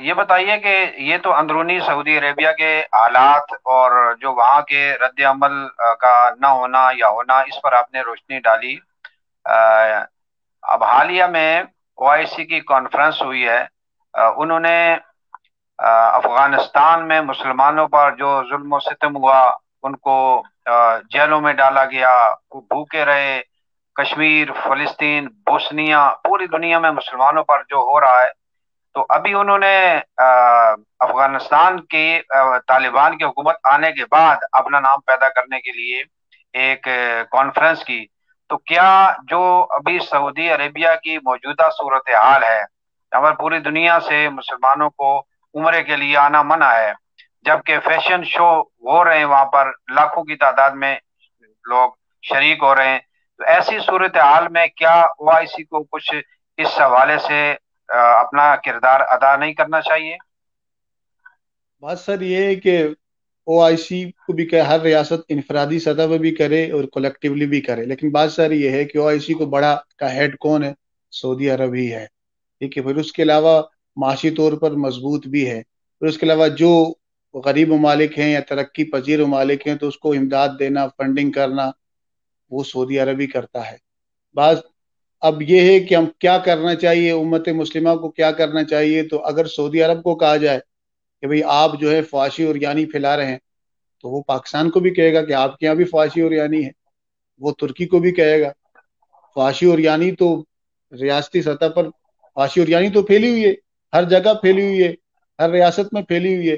ये बताइए कि ये तो अंदरूनी सऊदी अरेबिया के हालात और जो वहाँ के रद्द अमल का ना होना या होना, इस पर आपने रोशनी डाली। अब हालिया में ओआईसी की कॉन्फ्रेंस हुई है। उन्होंने अफ़गानिस्तान में मुसलमानों पर जो जुल्म सितम हुआ, उनको जेलों में डाला गया, वो भूखे रहे। कश्मीर, फलस्तीन, बोस्निया, पूरी दुनिया में मुसलमानों पर जो हो रहा है। तो अभी उन्होंने अफ़गानिस्तान के तालिबान की हुकूमत आने के बाद अपना नाम पैदा करने के लिए एक कॉन्फ्रेंस की। तो क्या जो अभी सऊदी अरेबिया की मौजूदा सूरत हाल है हमारे पूरी दुनिया से मुसलमानों को उम्र के लिए आना मना है, जबकि फ़ैशन शो हो रहे हैं, वहाँ पर लाखों की तादाद में लोग शरीक हो रहे हैं तो ऐसी सूरत हाल में क्या ओ को कुछ इस हवाले से अपना किरदार अदा नहीं करना चाहिए? बात सर ये है कि ओ आई सी को भी कहे, हर रियासत इनफरादी सतह पर भी करे और कलेक्टिवली भी करे। लेकिन बात सर ये है कि ओ आई सी को बड़ा का हेड कौन है? सऊदी अरब ही है। ठीक है, फिर उसके अलावा माशी तौर पर मज़बूत भी है। फिर उसके अलावा जो गरीब ममालिक हैं या तरक्की पजीर ममालिक हैं तो उसको इमदाद देना फंडिंग करना, वो सऊदी अरब ही करता है। बात अब ये है कि हम क्या करना चाहिए? उम्मत मुस्लिमा को क्या करना चाहिए? तो अगर सऊदी अरब को कहा जाए कि भाई आप जो है फाशी और यानी फैला रहे हैं। तो वो पाकिस्तान को भी कहेगा कि आपके यहाँ भी फाशी और यानी है। वो तुर्की को भी कहेगा। फाशी और यानी तो रियासती सतह पर फाशी और यानी तो फैली हुई है। हर जगह फैली हुई है। हर रियासत में फैली हुई है।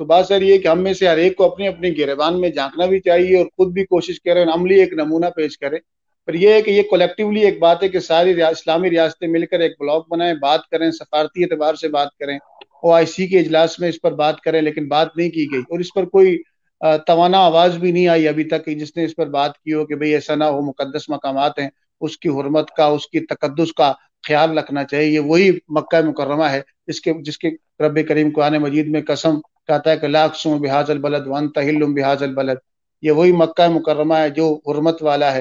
तो बात सर ये कि हम में से हर एक को अपने अपने गिरबान में झांकना भी चाहिए और खुद भी कोशिश करें और अमली एक नमूना पेश करें। पर यह है कि ये कलेक्टिवली एक बात है कि सारी इस्लामी रियासतें मिलकर एक ब्लॉक बनाएँ, बात करें, सफारती एतबार से बात करें। ओ आई सी के इजलास में इस पर बात करें, लेकिन बात नहीं की गई। और इस पर कोई तवाना आवाज़ भी नहीं आई अभी तक जिसने इस पर बात की हो कि भाई ऐसा ना हो मुकदस मकाम हैं, उसकी हरमत का, उसकी तकदस का ख्याल रखना चाहिए। ये वही मक्का मुकरमा है, जिसके जिसके रब करीम कुरान मजीद में कसम कहता है कि लाख सो बिहाजल बलद, वन तहिल बिहाजल बलद। ये वही मक्का मुकरमा है जो हरमत वाला है।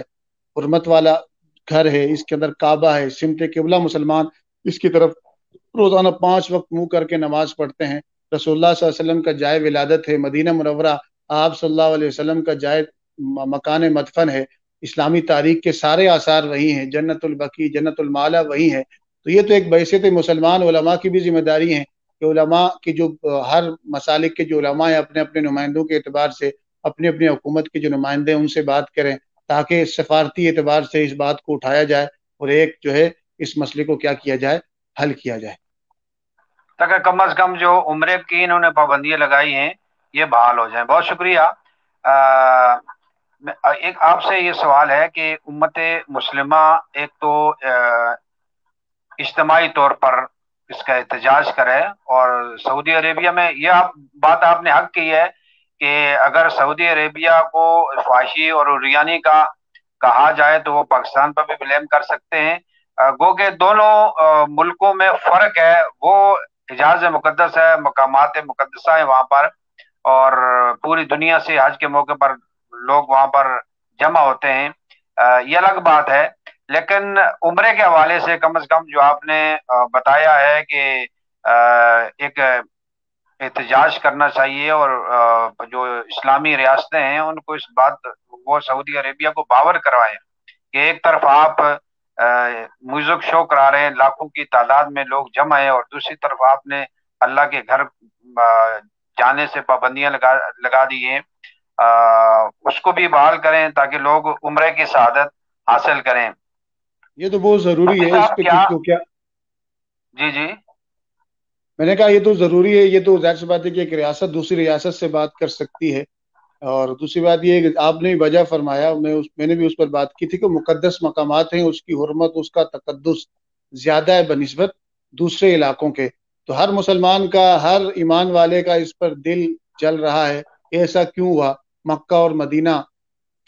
हरमत वाला घर है, इसके अंदर काबा है सिमत किबला मुसलमान, इसकी तरफ़ रोज़ाना पाँच वक्त मुँह करके नमाज़ पढ़ते हैं। रसोल्ला वसल्लम का जाय विलादत है, मदीना मुनवरा, आप सल्लल्लाहु अलैहि वसल्लम का जाय मकान मदफन है। इस्लामी तारीख के सारे आसार वही हैं, जन्नतुल बकी, जन्नतुल माला वही है। तो ये तो एक बैसियत मुसलमान उलमा की भी ज़िम्मेदारी है कि उलमा की जो, हर मसालिक के जो उलमा है, अपने अपने नुमाइंदों के अतबार से, अपनी अपनी हुकूमत के जो नुमाइंदे हैं, उनसे बात करें, ताकि सफारती एतबार से इस बात को उठाया जाए और एक जो है, इस मसले को क्या किया जाए, हल किया जाए। ताकि कम अज कम जो उम्र की इन्होंने पाबंदियाँ लगाई हैं ये बहाल हो जाए। बहुत शुक्रिया। आ, एक आपसे ये सवाल है कि उम्मत मुस्लिमा एक तो इज्तमाही तौर पर इसका एहतजाज करे और सऊदी अरेबिया में यह आप, बात आपने हक की है कि अगर सऊदी अरेबिया को फाशी और रियानी का कहा जाए तो वो पाकिस्तान पर भी ब्लेम कर सकते हैं। गो के दोनों मुल्कों में फ़र्क है वो हिजाज मुकदस है, मकामात मुकदसा है वहाँ पर, और पूरी दुनिया से हज के मौके पर लोग वहाँ पर जमा होते हैं। ये अलग बात है, लेकिन उम्र के हवाले से कम से कम जो आपने बताया है कि एक एहतजाज करना चाहिए और जो इस्लामी रियासतें हैं, उनको इस बात, वो सऊदी अरेबिया को बावर करवाए कि एक तरफ़ आप म्यूज़िक शो करा रहे हैं। लाखों की तादाद में लोग जमा है और दूसरी तरफ़ आपने अल्लाह के घर जाने से पाबंदियाँ लगा लगा दी हैं। उसको भी बहाल करें ताकि लोग उम्र की शहादत हासिल करें। ये तो बहुत ज़रूरी है इस पे क्या, तो क्या जी जी। मैंने कहा ये तो ज़रूरी है ये तो ज़ाहिर सी बात है कि एक रियासत दूसरी रियासत से बात कर सकती है। और दूसरी बात ये आपने वजह फरमाया, मैं उस, मैंने भी उस पर बात की थी कि मुकदस मकाम हैं, उसकी हरमत, उसका तकदस ज़्यादा है बनस्बत दूसरे इलाकों के। तो हर मुसलमान का, हर ईमान वाले का इस पर दिल जल रहा है ऐसा क्यों हुआ? मक्का और मदीना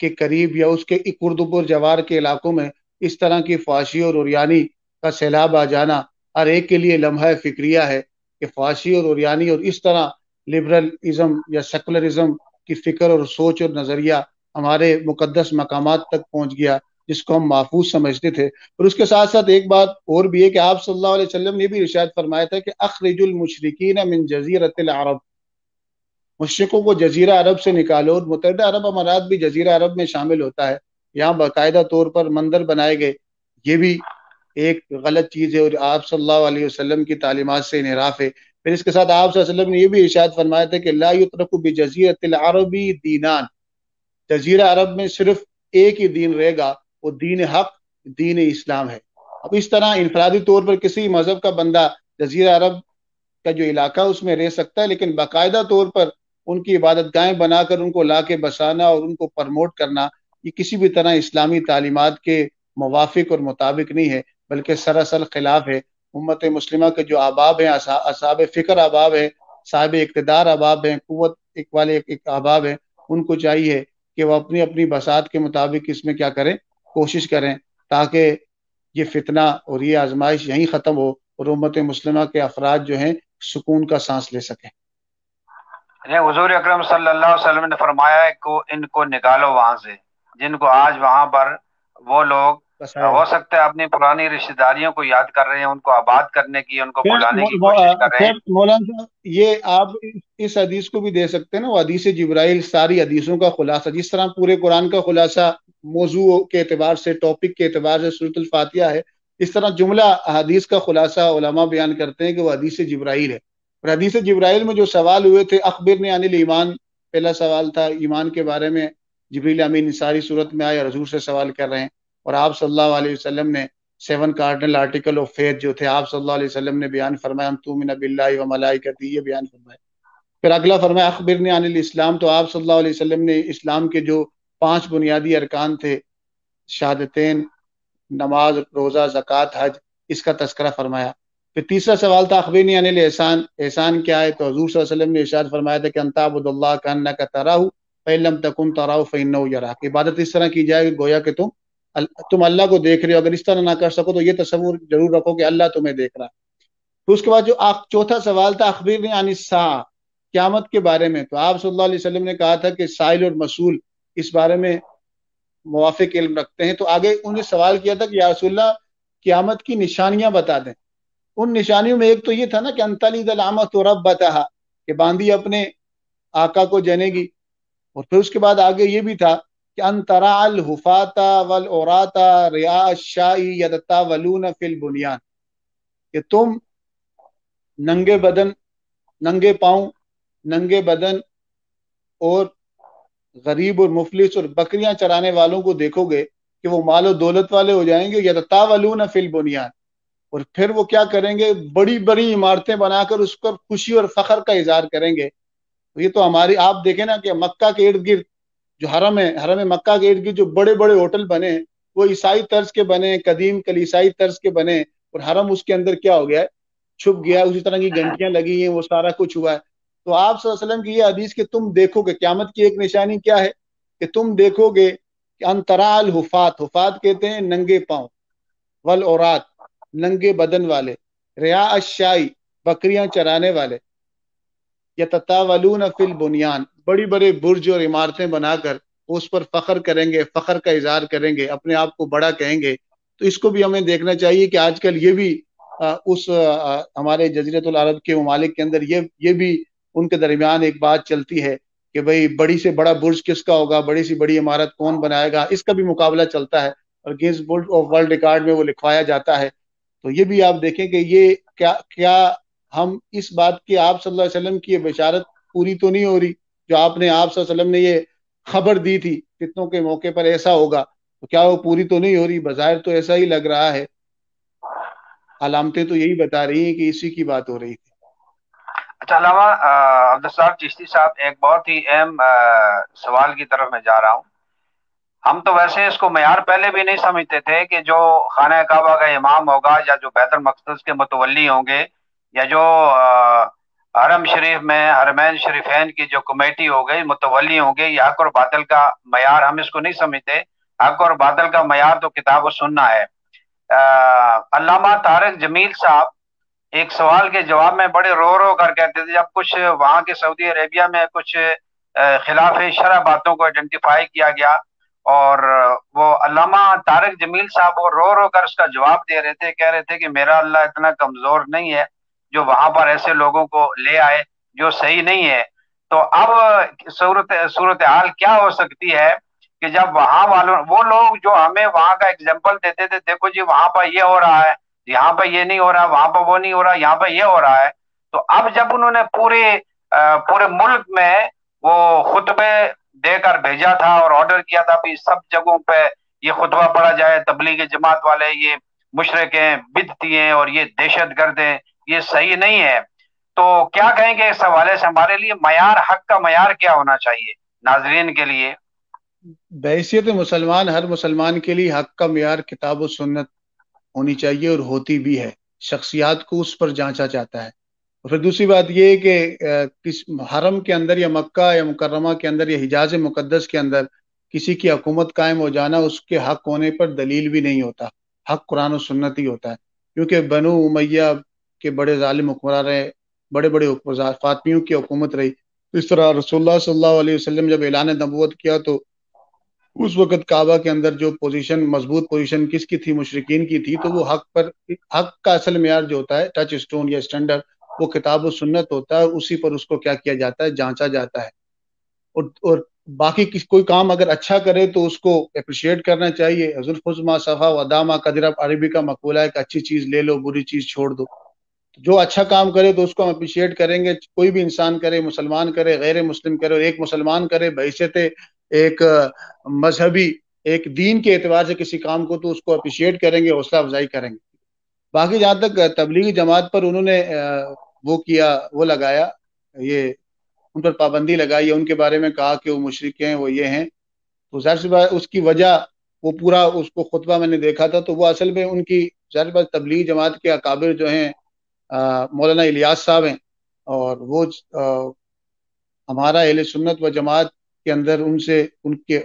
के करीब या उसके कुर्दुपुर जवार के इलाकों में इस तरह की फाशी और उरियानी का सैलाब आ जाना हर एक के लिए लम्हा फिक्रिया है कि फाशी और उरियानी और इस तरह लिबरलिज्म या सेकुलरिज्म की फ़िक्र और सोच और नज़रिया हमारे मुकदस मकाम तक पहुँच गया, जिसको हम महफूज समझते थे। और उसके साथ साथ एक बात और भी है कि आप सल्लल्लाहु अलैहि वसल्लम ने भी इरशाद फरमाया था कि अखरजुल मुशरकिन मिन जजीरत अरब। मुशरकों को जजीरा अरब से निकालो और मुतहदा अरब अमारात भी जजीरा अरब में शामिल होता है। यहाँ बाकायदा तौर पर मंदिर बनाए गए, ये भी एक गलत चीज़ है और आप सल्लल्लाहु अलैहि वसल्लम की तालीमत से इनराफ है। फिर इसके साथ आप ने यह भी इशाद फरमाया था कि लातरकु बजजीरत अरबी दीनान। जजीरा अरब में सिर्फ़ एक ही दीन रहेगा, वो दीन हक, दीन इस्लाम है। अब इस तरह इनफरादी तौर पर किसी मज़हब का बंदा जजीरा अरब का जो इलाका है, उसमें रह सकता है, लेकिन बाकायदा तौर पर उनकी इबादत गाहें बनाकर उनको ला के बसाना और उनको प्रमोट करना, ये किसी भी तरह इस्लामी तालीमत के मुवाफिक और मुताबिक नहीं है, बल्कि सरासर खिलाफ है। उम्मत मुस्लिमा के जो अहबाब हैं असाब फ़िक्र अहबाब है साहब इकतदार अहबाब हैं कुत एक वाले अहबाब हैं, उनको चाहिए कि वह अपनी अपनी बसात के मुताबिक इसमें क्या करें, कोशिश करें, ताकि ये फितना और ये आजमाइश यहीं ख़त्म हो और उम्मत मुस्लिमा के अफराद जो हैं, सुकून का सांस ले सकें। हजूर अक्रम सल्लल्लाहु ने फरमाया को इनको निकालो वहाँ से। जिनको आज वहाँ पर वो लोग हो सकता है अपनी पुरानी रिश्तेदारियों को याद कर रहे हैं उनको आबाद करने की उनको बुलाने की कोशिश कर रहे हैं। मौलाना साहब ये आप इस हदीस को भी दे सकते हैं ना वो हदीस जिब्राइल सारी हदीसों का खुलासा जिस तरह पूरे कुरान का खुलासा मौजू के अतबार से टॉपिक के अतबार से सूरत फातिहा है इस तरह जुमला हदीस का खुलासा उलमा बयान करते हैं कि वह हदीस जिब्राइल है। और हदीस जिब्राइल में जो सवाल हुए थे अकबर ने अनिल ईमान पहला सवाल था ईमान के बारे में जबरील अमीन सारी सूरत में आए हजूर से सवाल कर रहे हैं। और आप सल्लल्लाहु अलैहि वसल्लम ने seven cardinal article of faith जो थे, आप सल्लल्लाहु अलैहि वसल्लम ने बयान फरमाया तू मिन बिल्लाहि व मलाइकती ये बयान फरमाया। फिर अगला फरमाया, अखबिर ने अनिल इस्लाम तो आप सल्लल्लाहु अलैहि वसल्लम ने इस्लाम के जो पाँच बुनियादी अरकान थे, शहादतेन, नमाज़, रोज़ा, ज़क़़त, हज, इसका तस्करा फरमाया। फिर तीसरा सवाल था, अखबिर ने अनिल एहसान एहसान क्या है? तो हजूर वसल्लम ने इशाद फरमाया था कि अंताबुल्ला का तराहू फ़ैलम तकुन तराउ फ़ैन यरा इबादत इस तरह की जाए गोया कि तुम तुम अल्लाह को देख रहे हो, अगर इस तरह ना कर सको तो ये तस्वुर ज़रूर रखो कि अल्लाह तुम्हें देख रहा है। तो उसके बाद जो चौथा सवाल था अखबीर ने अनिसा क्यामत के बारे में। तो आप सल्लल्लाहु अलैहि वसल्लम ने कहा था कि साइल और मसूल इस बारे में मुआफिक इल्म रखते हैं। तो आगे उन्हें सवाल किया था कि यारसोल्ला क्यामत की निशानियाँ बता दें। उन निशानियों में एक तो ये था ना कि अंतली दलामत तो रब बता कि बांदी अपने आका को जनेगी। और फिर उसके बाद आगे ये भी था कि अंतरा अल हुफाता वल औराता रिया शाही यदता वलून फिल बुनियान कि तुम नंगे बदन नंगे पाँव नंगे बदन और गरीब और मुफलिस और बकरियाँ चराने वालों को देखोगे कि वो मालो दौलत वाले हो जाएँगे यदता तावलून फिल बुनियान और फिर वो क्या करेंगे बड़ी बड़ी इमारतें बनाकर उस पर खुशी और फखर का इजहार करेंगे ये तो हमारी आप देखें ना कि मक्का के इर्द गिर्द जो हरम है, हरम मक्का के इर्द जो बड़े बड़े होटल बने वो ईसाई तर्ज के बने कदीम कल, ईसाई तर्ज के बने और हरम उसके अंदर क्या हो गया है? छुप गया उसी तरह की घंटियाँ लगी हैं, वो सारा कुछ हुआ है। तो आप वसल्लम की ये हदीस कि तुम देखोगे, क्यामत की एक निशानी क्या है? कि तुम देखोगे कि अंतराल हुफात हुफात कहते हैं नंगे पाँव, वल औरात, नंगे बदन वाले, रिया अशाई बकरियाँ चराने वाले या ततावलून फिल बुनियान बड़ी बड़े बुर्ज और इमारतें बनाकर उस पर फख्र करेंगे, फख्र का इजहार करेंगे, अपने आप को बड़ा कहेंगे। तो इसको भी हमें देखना चाहिए कि आजकल ये भी उस हमारे जजीरतुल अरब के ममालिक के अंदर ये ये भी उनके दरमियान एक बात चलती है कि भाई बड़ी से बड़ा बुर्ज किसका होगा, बड़ी से बड़ी इमारत कौन बनाएगा? इसका भी मुकाबला चलता है और Guinness book of world record में वो लिखवाया जाता है। तो ये भी आप देखें कि ये क्या क्या हम इस बात की आप सल्लल्लाहु अलैहि वसल्लम की बिशारत पूरी तो नहीं हो रही? जो आपने आप ने ये खबर दी थी, कितनों के मौके पर ऐसा होगा तो क्या वो पूरी तो नहीं हो रही? बाज़ार तो ऐसा ही लग रहा है। अलामतें तो यही बता रही हैं कि इसी की बात हो रही थी। अच्छा अलावा अब्दुल चिश्ती साहब, एक बहुत ही अहम सवाल की तरफ़ मैं जा रहा हूँ। हम तो वैसे इसको मैार पहले भी नहीं समझते थे कि जो खाना काबा का इमाम होगा या जो बैतुल मकसद के मुतवली होंगे या जो हरम शरीफ में, हरमैन शरीफैन की जो कमेटी हो गई, मुतवली हो गई, हक और बादल का मैार हम इसको नहीं समझते। हक और बादल का मैार तो किताब सुनना है। अल्लामा तारक जमील साहब एक सवाल के जवाब में बड़े रो रो कर कहते थे, जब कुछ वहाँ के सऊदी अरेबिया में कुछ खिलाफ शरा बातों को आइडेंटिफाई किया गया और वो अलामा तारक जमील साहब वो रो रो कर उसका जवाब दे रहे थे, कह रहे थे कि मेरा अल्लाह इतना कमज़ोर नहीं है। जो वहाँ पर ऐसे लोगों को ले आए जो सही नहीं है। तो अब सूरत सूरत हाल क्या हो सकती है कि जब वहाँ वालों, वो लोग जो हमें वहाँ का एग्ज़ाम्पल देते थे, देखो जी, वहाँ पर ये हो रहा है, यहाँ पर ये नहीं हो रहा, वहाँ पर वो नहीं हो रहा, यहाँ पर ये हो रहा है। तो अब जब उन्होंने पूरे पूरे मुल्क में वो खुतबे देकर भेजा था और ऑर्डर किया था भी सब जगहों पे ये खुतबा पढ़ा जाए, तबलीग जमात वाले, ये मुशरक हैं, बिदती हैं और ये दहशत गर्द हैं। ये सही नहीं है। तो क्या कहेंगे इस हवाले से? हमारे लिए मैार हक का मैार क्या होना चाहिए नाजरीन के लिए? बहसीत मुसलमान, हर मुसलमान के लिए हक का मैार किताब सुन्नत होनी चाहिए और होती भी है। शख्सियात को उस पर जांचा जाता है। और फिर दूसरी बात ये कि किस हरम के अंदर या मक्का या मुकर्रमा के अंदर या हिजाज मुकद्दस के अंदर किसी की हकूमत कायम हो जाना, उसके हक होने पर दलील भी नहीं होता। हक कुरान और सुन्नत ही होता है। क्योंकि बनु उमैया के बड़े ालिम हुक्मरान रहे बड़े बड़े फातमियों की हुकूमत रही। तो इस तरह रसोल्ला सल्लल्लाहु अलैहि वसल्लम जब ऐलान नबूत किया तो उस वक्त काबा के अंदर जो पोजीशन, मज़बूत पोजीशन किसकी थी, मुशरकिन की थी तो वो हक पर, हक का असल मैार जो होता है टच स्टोन या स्टैंडर्ड वो किताब सुन्नत होता है, उसी पर उसको क्या किया जाता है, जांचा जाता है। और और बाकी किस, कोई काम अगर अच्छा करे तो उसको अप्रिशिएट करना चाहिए। हजुलफुजमा सफ़ा वदामा कदरब अरबी का मकूला है कि अच्छी चीज़ ले लो, बुरी चीज़ छोड़ दो। जो अच्छा काम करे तो उसको हम अप्रिशिएट करेंगे, कोई भी इंसान करे, मुसलमान करे गैर मुस्लिम करे, और एक मुसलमान करे बहसीत एक मजहबी, एक दीन के एतबार से किसी काम को तो उसको अप्रिशिएट करेंगे, हौसला अफजाई करेंगे। बाकी जहाँ तक तबलीगी जमात पर उन्होंने वो किया, वो लगाया, ये, उन पर पाबंदी लगाई है, उनके बारे में कहा कि वो मुशरक हैं, वो ये हैं। तो ज़ाहिर सी बात, उसकी वजह, वो पूरा उसको खुतबा मैंने देखा था तो वो असल में उनकी, जहर ज़ाहिर बात, तबलीगी जमात के अकाबिर जो हैं मौलाना इलियास साहब हैं और वो आ, हमारा अहल सुन्नत व जमात के अंदर उनसे उनके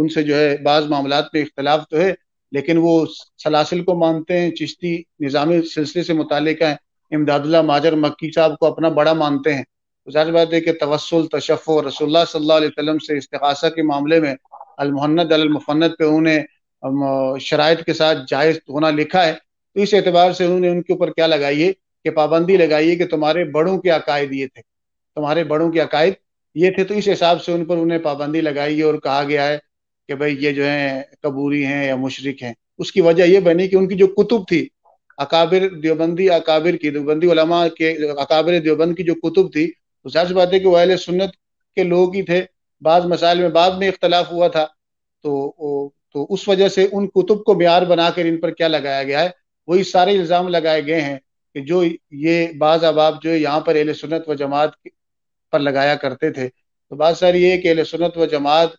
उनसे जो है बाज़ मामला में इख्तलाफ तो है लेकिन वो सलासिल को मानते हैं चिश्ती निज़ामी सिलसिले से मुतल हैं। इमदादुल्ला माजर मक्की साहब को अपना बड़ा मानते हैं। तो बात है कि तवसल तशफ़ रसोल्ला अलैहि वसल्लम से इस्तासा के मामले में अलमहन्नद अलमफन्नद पे उन्हें शराइत के साथ जायज़ होना लिखा है। तो इस एतबार से उन्होंने उनके ऊपर क्या लगाई है? कि पाबंदी लगाई है कि तुम्हारे बड़ों के अकायद ये थे। तुम्हारे बड़ों के अकायद ये थे तो इस हिसाब से उन पर उन्हें पाबंदी लगाई है और कहा गया है कि भाई ये जो है, कबूरी हैं या मुशरक हैं। उसकी वजह यह बनी कि उनकी जो कुतुब थी, अकाबिर देवबंदी, अकाबिर की देवबंदी, उलमा के, अकाबिर देवबंद की जो कुतुब थी तो ज़ाहिर बात है कि वह सुन्नत के लोग ही थे। बाद मसाइल में बाद में इख्तलाफ हुआ था। तो तो उस वजह से उन कुतुब को म्यार बनाकर इन पर क्या लगाया गया है? वही सारे इल्ज़ाम लगाए गए हैं। कि जो ये बाज अबाब जो यहाँ पर अहल सुन्नत व जमात पर लगाया करते थे तो बात सर ये कि अहल सुन्नत व जमात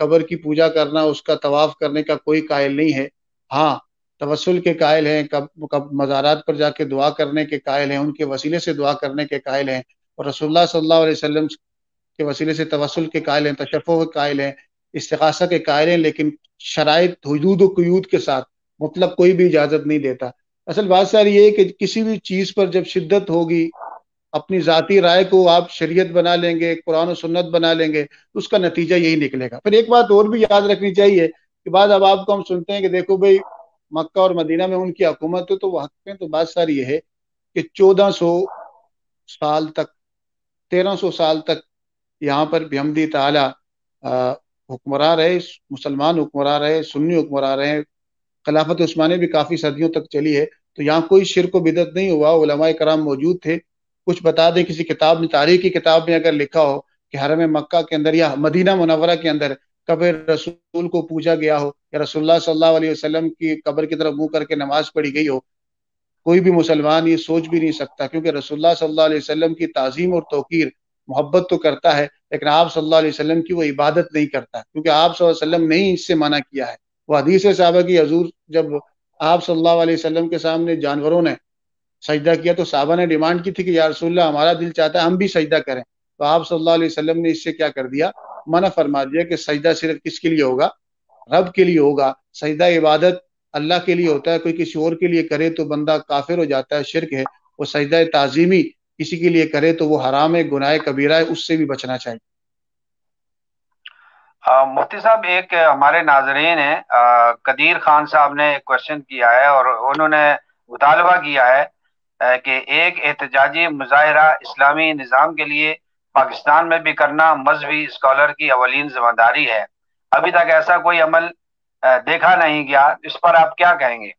कब्र की पूजा करना, उसका तवाफ करने का कोई कायल नहीं है। हाँ तवसल के कायल हैं, कब कब मज़ारात पर जाके दुआ करने के कायल हैं, उनके वसीले से दुआ करने के कायल हैं और रसोल्ला अलैहि के वसीले से तवसल के कायल हैं तशफ़ के कायल हैं, इस्तखासा के कायल हैं, लेकिन शराइ, हदूद के साथ मतलब कोई भी इजाज़त नहीं देता। असल बात सारी ये कि किसी भी चीज़ पर जब शिद्दत होगी, अपनी ज़ाती राय को आप शरीयत बना लेंगे, कुरान और सुन्नत बना लेंगे तो उसका नतीजा यही निकलेगा। फिर एक बात और भी याद रखनी चाहिए कि बाद अब आपको हम सुनते हैं कि देखो भाई, मक्का और मदीना में उनकी हुकूमत है तो वह में तो बात सारी ये है कि चौदह सौ साल तक, तेरह सौ साल तक यहाँ पर भी हमदी ताला हुक्मरा रहे, मुसलमान हुक्मरान रहे, सुन्नी हुक्मरान रहे खिलाफत उस्मानी भी काफ़ी सदियों तक चली है। तो यहाँ कोई शिर को बिदत नहीं हुआ, उलमा कराम मौजूद थे। कुछ बता दें, किसी किताब में, तारीख की किताब में अगर लिखा हो कि हरम मक्का के अंदर या मदीना मुनवरा के अंदर कब्र रसूल को पूजा गया हो या रसुल्ला सल्लल्लाहु अलैहि वसल्लम की कब्र की तरफ़ मुँह करके नमाज़ पढ़ी गई हो, कोई भी मुसलमान ये सोच भी नहीं सकता क्योंकि रसुल्ला सल्लल्लाहु अलैहि वसल्लम की ताजीम और तोकीर मोहब्बत तो करता है, लेकिन आप सल्लल्लाहु अलैहि वसल्लम की वो इबादत नहीं करता क्योंकि आप वसल्लम ने ही इससे मना किया है। वो हदीस साहबा की, हजूर जब आप सल्लल्लाहु अलैहि वसल्लम के सामने जानवरों ने सजदा किया तो साहबा ने डिमांड की थी कि, या रसुल्ला हमारा दिल चाहता है हम भी सजदा करें। तो आप सल्लल्लाहु अलैहि वसल्लम ने इससे क्या कर दिया? मना फरमा दिया कि सजदा सिर्फ़ किसके लिए होगा? रब के लिए होगा। सजदा इबादत अल्लाह के लिए होता है, कोई किसी और के लिए करे तो बंदा काफिर हो जाता है, शिरक है। वो सजदा ताजीमी किसी के लिए करे तो वो हराम है, गुनाह कबीरा है, उससे भी बचना चाहिए। मुफ्ती साहब, एक हमारे नाजरीन है कदीर खान साहब ने एक क्वेश्चन किया है और उन्होंने मुतालबा किया है कि एक एहतजाजी मुजाहरा इस्लामी निज़ाम के लिए पाकिस्तान में भी करना मजहबी स्कॉलर की अवलिन ज़िम्मेदारी है। अभी तक ऐसा कोई अमल देखा नहीं गया। इस पर आप क्या कहेंगे?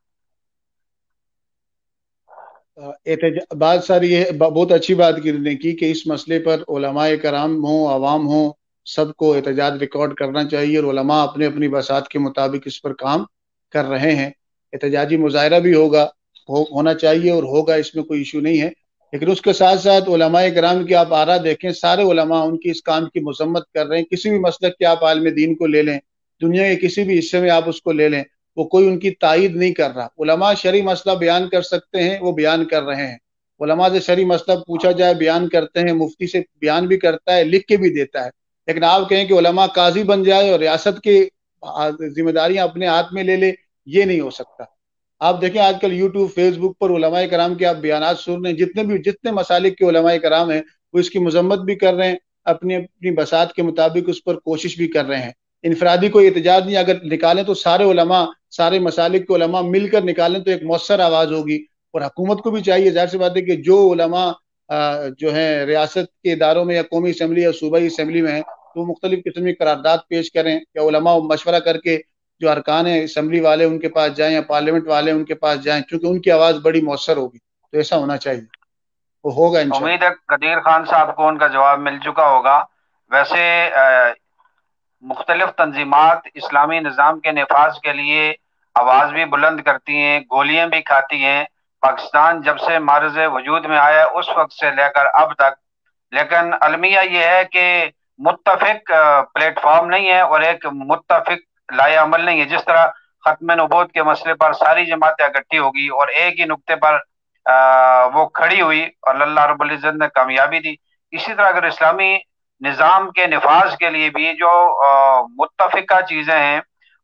बात सारी ये बहुत अच्छी बात की की इस मसले पर कराम हो, आवाम हो सबको एहतजाज रिकॉर्ड करना चाहिए और ओलमा अपने अपनी बसात के मुताबिक इस पर काम कर रहे हैं। एहतजाजी मुजाहरा भी होगा हो, होना चाहिए और होगा इसमें कोई इशू नहीं है। लेकिन उसके साथ साथ कराम की आप आरा देखें सारे उलमा उनकी इस काम की मसम्मत कर रहे हैं। किसी भी मसलक के आप आलम दीन को ले लें दुनिया के किसी भी हिस्से में आप उसको ले लें वो कोई उनकी तायद नहीं कर रहा। उलमा शरी मसला बयान कर सकते हैं वो बयान कर रहे हैं। उलमा से शरी मसला पूछा जाए बयान करते हैं मुफ्ती से बयान भी करता है लिख के भी देता है। लेकिन आप कहें कि उलमा काजी बन जाए और रियासत की जिम्मेदारियाँ अपने हाथ में ले ले, ये नहीं हो सकता। आप देखें आजकल यूट्यूब फेसबुक पर उलमाए कराम के आप बयान सुन रहे हैं, जितने भी, जितने मसालिक के उलमाए कराम हैं, वो इसकी मजम्मत भी कर रहे हैं, अपनी अपनी बसात के मुताबिक उस पर कोशिश भी कर रहे हैं। इनफरादी कोई एहतजाज नहीं, अगर निकालें तो सारे उलमा, सारे मसालिक के उलमा मिलकर निकालें तो एक मौसर आवाज़ होगी। और हुकूमत को भी चाहिए, ज़ाहिर सी बात है कि जो उलमा जो है, रियासत के इदारों में या कौमी असम्बली या सूबाई असम्बली में है तो मुख्तलिफ़ किस्म की करारदाद पेश करें या उलमा मशवरा करके जो अरकान है असम्बली वाले उनके पास जाएँ या पार्लियामेंट वाले उनके पास जाएँ, क्योंकि उनकी आवाज़ बड़ी मौसर होगी तो ऐसा होना चाहिए। वो होगा उम्मीद है कदीर खान साहब को उनका जवाब मिल चुका होगा। वैसे मुख्तलिफ़ तंजीमत इस्लामी निज़ाम के नफाज के लिए आवाज़ भी बुलंद करती हैं, गोलियाँ भी खाती हैं। पाकिस्तान जब से मार्ज वजूद में आया, उस वक्त से लेकर अब तक। लेकिन अलमिया ये है कि मुतफिक प्लेटफॉर्म नहीं है और एक मुतफिक लाए नहीं है। जिस तरह खत्म नबोद के मसले पर सारी जमातें इकट्ठी होगी और एक ही नुक्ते पर आ, वो खड़ी हुई और अल्लाह रबुल्ज़त ने कामयाबी दी। इसी तरह अगर इस्लामी निज़ाम के नफाज के लिए भी जो मुतफ़ा चीज़ें हैं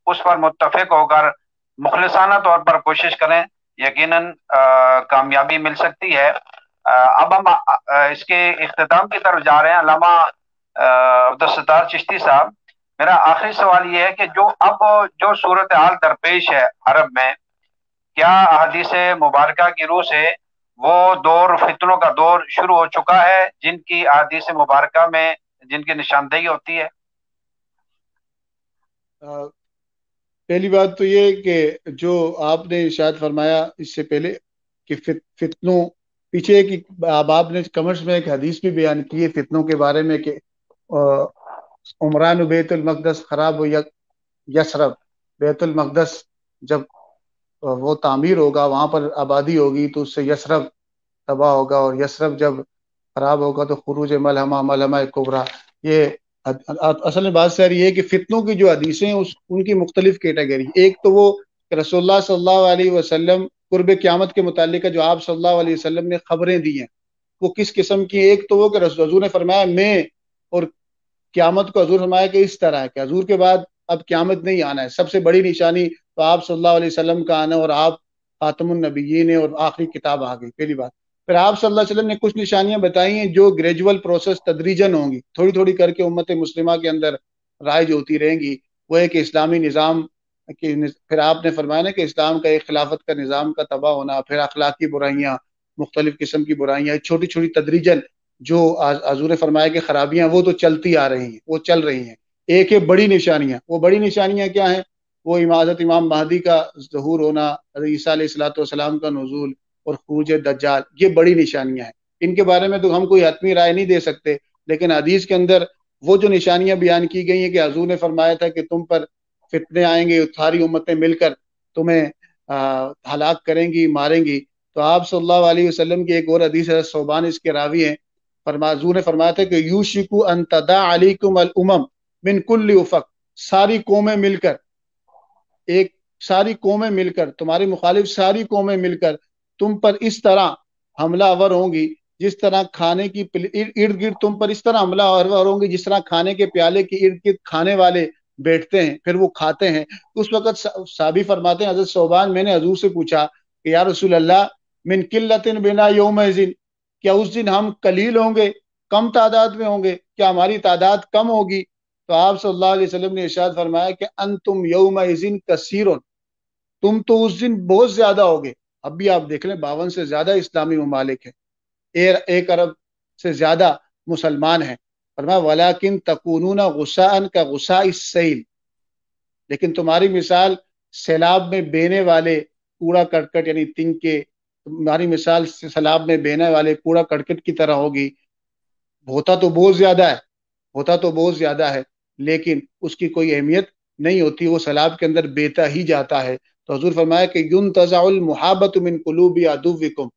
उस पर मुतफिक होकर मुखलसाना तौर पर कोशिश करें यकीनन कामयाबी मिल सकती है। आ, अब हम आ, इसके अख्ताम की तरफ़ जा रहे हैं। अलामा अब्दुलसतार चिश्ती साहब मेरा आखिरी सवाल ये है कि जो अब जो सूरत हाल दरपेश है अरब में क्या हदीस मुबारक की रूह से वो दौर फितनों का दौर शुरू हो चुका है जिनकी हदीस मुबारक में जिनकी निशानदेही होती है? पहली बात तो ये कि जो आपने शायद फरमाया इससे पहले कि फित, फितनों पीछे एक अब आपने कमर्स में एक हदीस भी बयान की है फितनों के बारे में कि उमरान बैतुलमकदस खराब हो यसरब। बैतुलमकदस जब वो तामीर होगा, वहाँ पर आबादी होगी तो उससे यसरब तबाह होगा और यसरब जब खराब होगा तो खरूज मलहमा मलहमा कुबरा। ये असल में बात सारी है कि फितनों की जो हदीसें हैं, उस, उनकी मुख्तलिफ़ कैटेगरी। एक तो वो रसोल्ला सल्लल्लाहु अलैहि वसल्लम कुर्ब क्यामत के मुतालिक जो आप सल्लल्लाहु अलैहि वसल्लम ने खबरें दी हैं, वो किस किस्म की एक तो वो कि हजूर ने फरमाया, मैं और क्यामत को हजूर फरमाया कि इस तरह है कि हजूर के बाद अब क्यामत नहीं आना है। सबसे बड़ी निशानी तो आप सल्लल्लाहु अलैहि वसल्लम का आना और आप खातमुलनबीन और आखिरी किताब आ गई, पहली बात। फिर आप सल्लल्लाहु अलैहि वसल्लम ने कुछ निशानियाँ बताई हैं जो ग्रेजुअल प्रोसेस तदरीजन होंगी। थोड़ी थोड़ी करके उम्मत मुस्लिमा के अंदर राइज होती रहेंगी, वो एक इस्लामी निज़ाम कि फिर आपने फरमाया ना कि इस्लाम का एक खिलाफत का निज़ाम का तबाह होना, फिर अखलाकी बुराइयाँ, मुख्तलिफ़ किस्म की बुराइयाँ छोटी छोटी तदरीजन जो हजूर फरमाया की खराबियाँ वो तो चलती आ रही हैं, वो चल रही हैं। एक है बड़ी निशानियाँ। वो बड़ी निशानियाँ क्या हैं? वो इमाजत इमाम महदी का जहूर होना, ईसा सलाम का नजूल और खूज दज्जाल, ये बड़ी निशानियाँ हैं। इनके बारे में तो हम कोई हतमी राय नहीं दे सकते, लेकिन हदीस के अंदर वो जो निशानियाँ बयान की गई हैं कि हजूर ने फरमाया था कि तुम पर फितने आएँगे, सारी उम्मतें मिलकर तुम्हें हलाक करेंगी, मारेंगी। तो आप सल्लल्लाहु अलैहि वसल्लम की एक और हदीस है, सोबान इसके रावी हैं। फरमाजू ने फरमाया था कि यू शिकू अंतदा अलीकुम अल उमम मिन कुल्ली उफक। सारी कौमें मिलकर, एक सारी कौमें मिलकर, तुम्हारी मुखालिफ सारी कौमें मिलकर, तुम पर इस तरह हमलावर होंगी, जिस तरह खाने की इर्द गिर्द तुम पर इस तरह हमलावर होंगी, जिस तरह खाने के प्याले के इर्द गिर्द खाने वाले बैठते हैं, फिर वो खाते हैं। उस वक्त साबी फरमाते हैं, हज़रत सोबान, मैंने हजूर से पूछा कि यार रसूल अल्लाह मिन किल्लतिन बिना योम क्या उस दिन हम कलील होंगे, कम तादाद में होंगे, क्या हमारी तादाद कम होगी? तो आप सल्लल्लाहु अलैहि वसल्लम ने इशाद फरमाया कि अन तुम यौम कसीर तुम तो उस दिन बहुत ज़्यादा होगे। अब भी आप देख लें, बावन से ज़्यादा इस्लामी ममालिक है। एक अरब से ज़्यादा मुसलमान है। फरमाया, वलाकिन तकूनूना गुस्सा का गुस्सा इस सैल। लेकिन तुम्हारी मिसाल सैलाब में बेने वाले कूड़ा कटकट यानी तिंके तुम्हारी मिसाल सैलाब में बेने वाले कूड़ा कटकट की तरह होगी। होता तो बहुत ज़्यादा है, होता तो बहुत ज़्यादा है, लेकिन उसकी कोई अहमियत नहीं होती, वो सैलाब के अंदर बेता ही जाता है। तो हजूर फरमाया कि युन तजाउल मुहाबत मिन कुलूबी अदुविकुम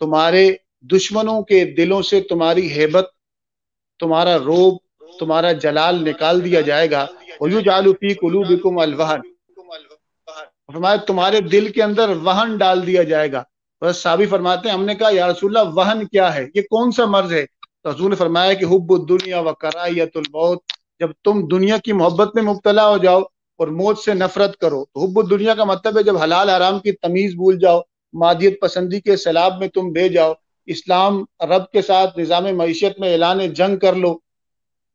तुम्हारे दुश्मनों के दिलों से तुम्हारी हेबत, तुम्हारा रोब, तुम्हारा जलाल निकाल दिया जाएगा। फ़ी कुलूबिकुम अलवहन। फरमाया, तुम्हारे दिल के अंदर वहन डाल दिया जाएगा। बस साबी फरमाते हैं, हमने कहा, या रसूल्ला वहन क्या है? ये कौन सा मर्ज है? तो हजूर ने फरमाया कि हुब दुनिया व करायतुल मौत। जब तुम दुनिया की मोहब्बत में मुबतला हो जाओ और मौत से नफरत करो तो हुब दुनिया का मतलब है, जब हलाल आराम की तमीज भूल जाओ, मादियत पसंदी के सैलाब में तुम बे जाओ, इस्लाम रब के साथ निज़ाम मीशत में ऐलान जंग कर लो।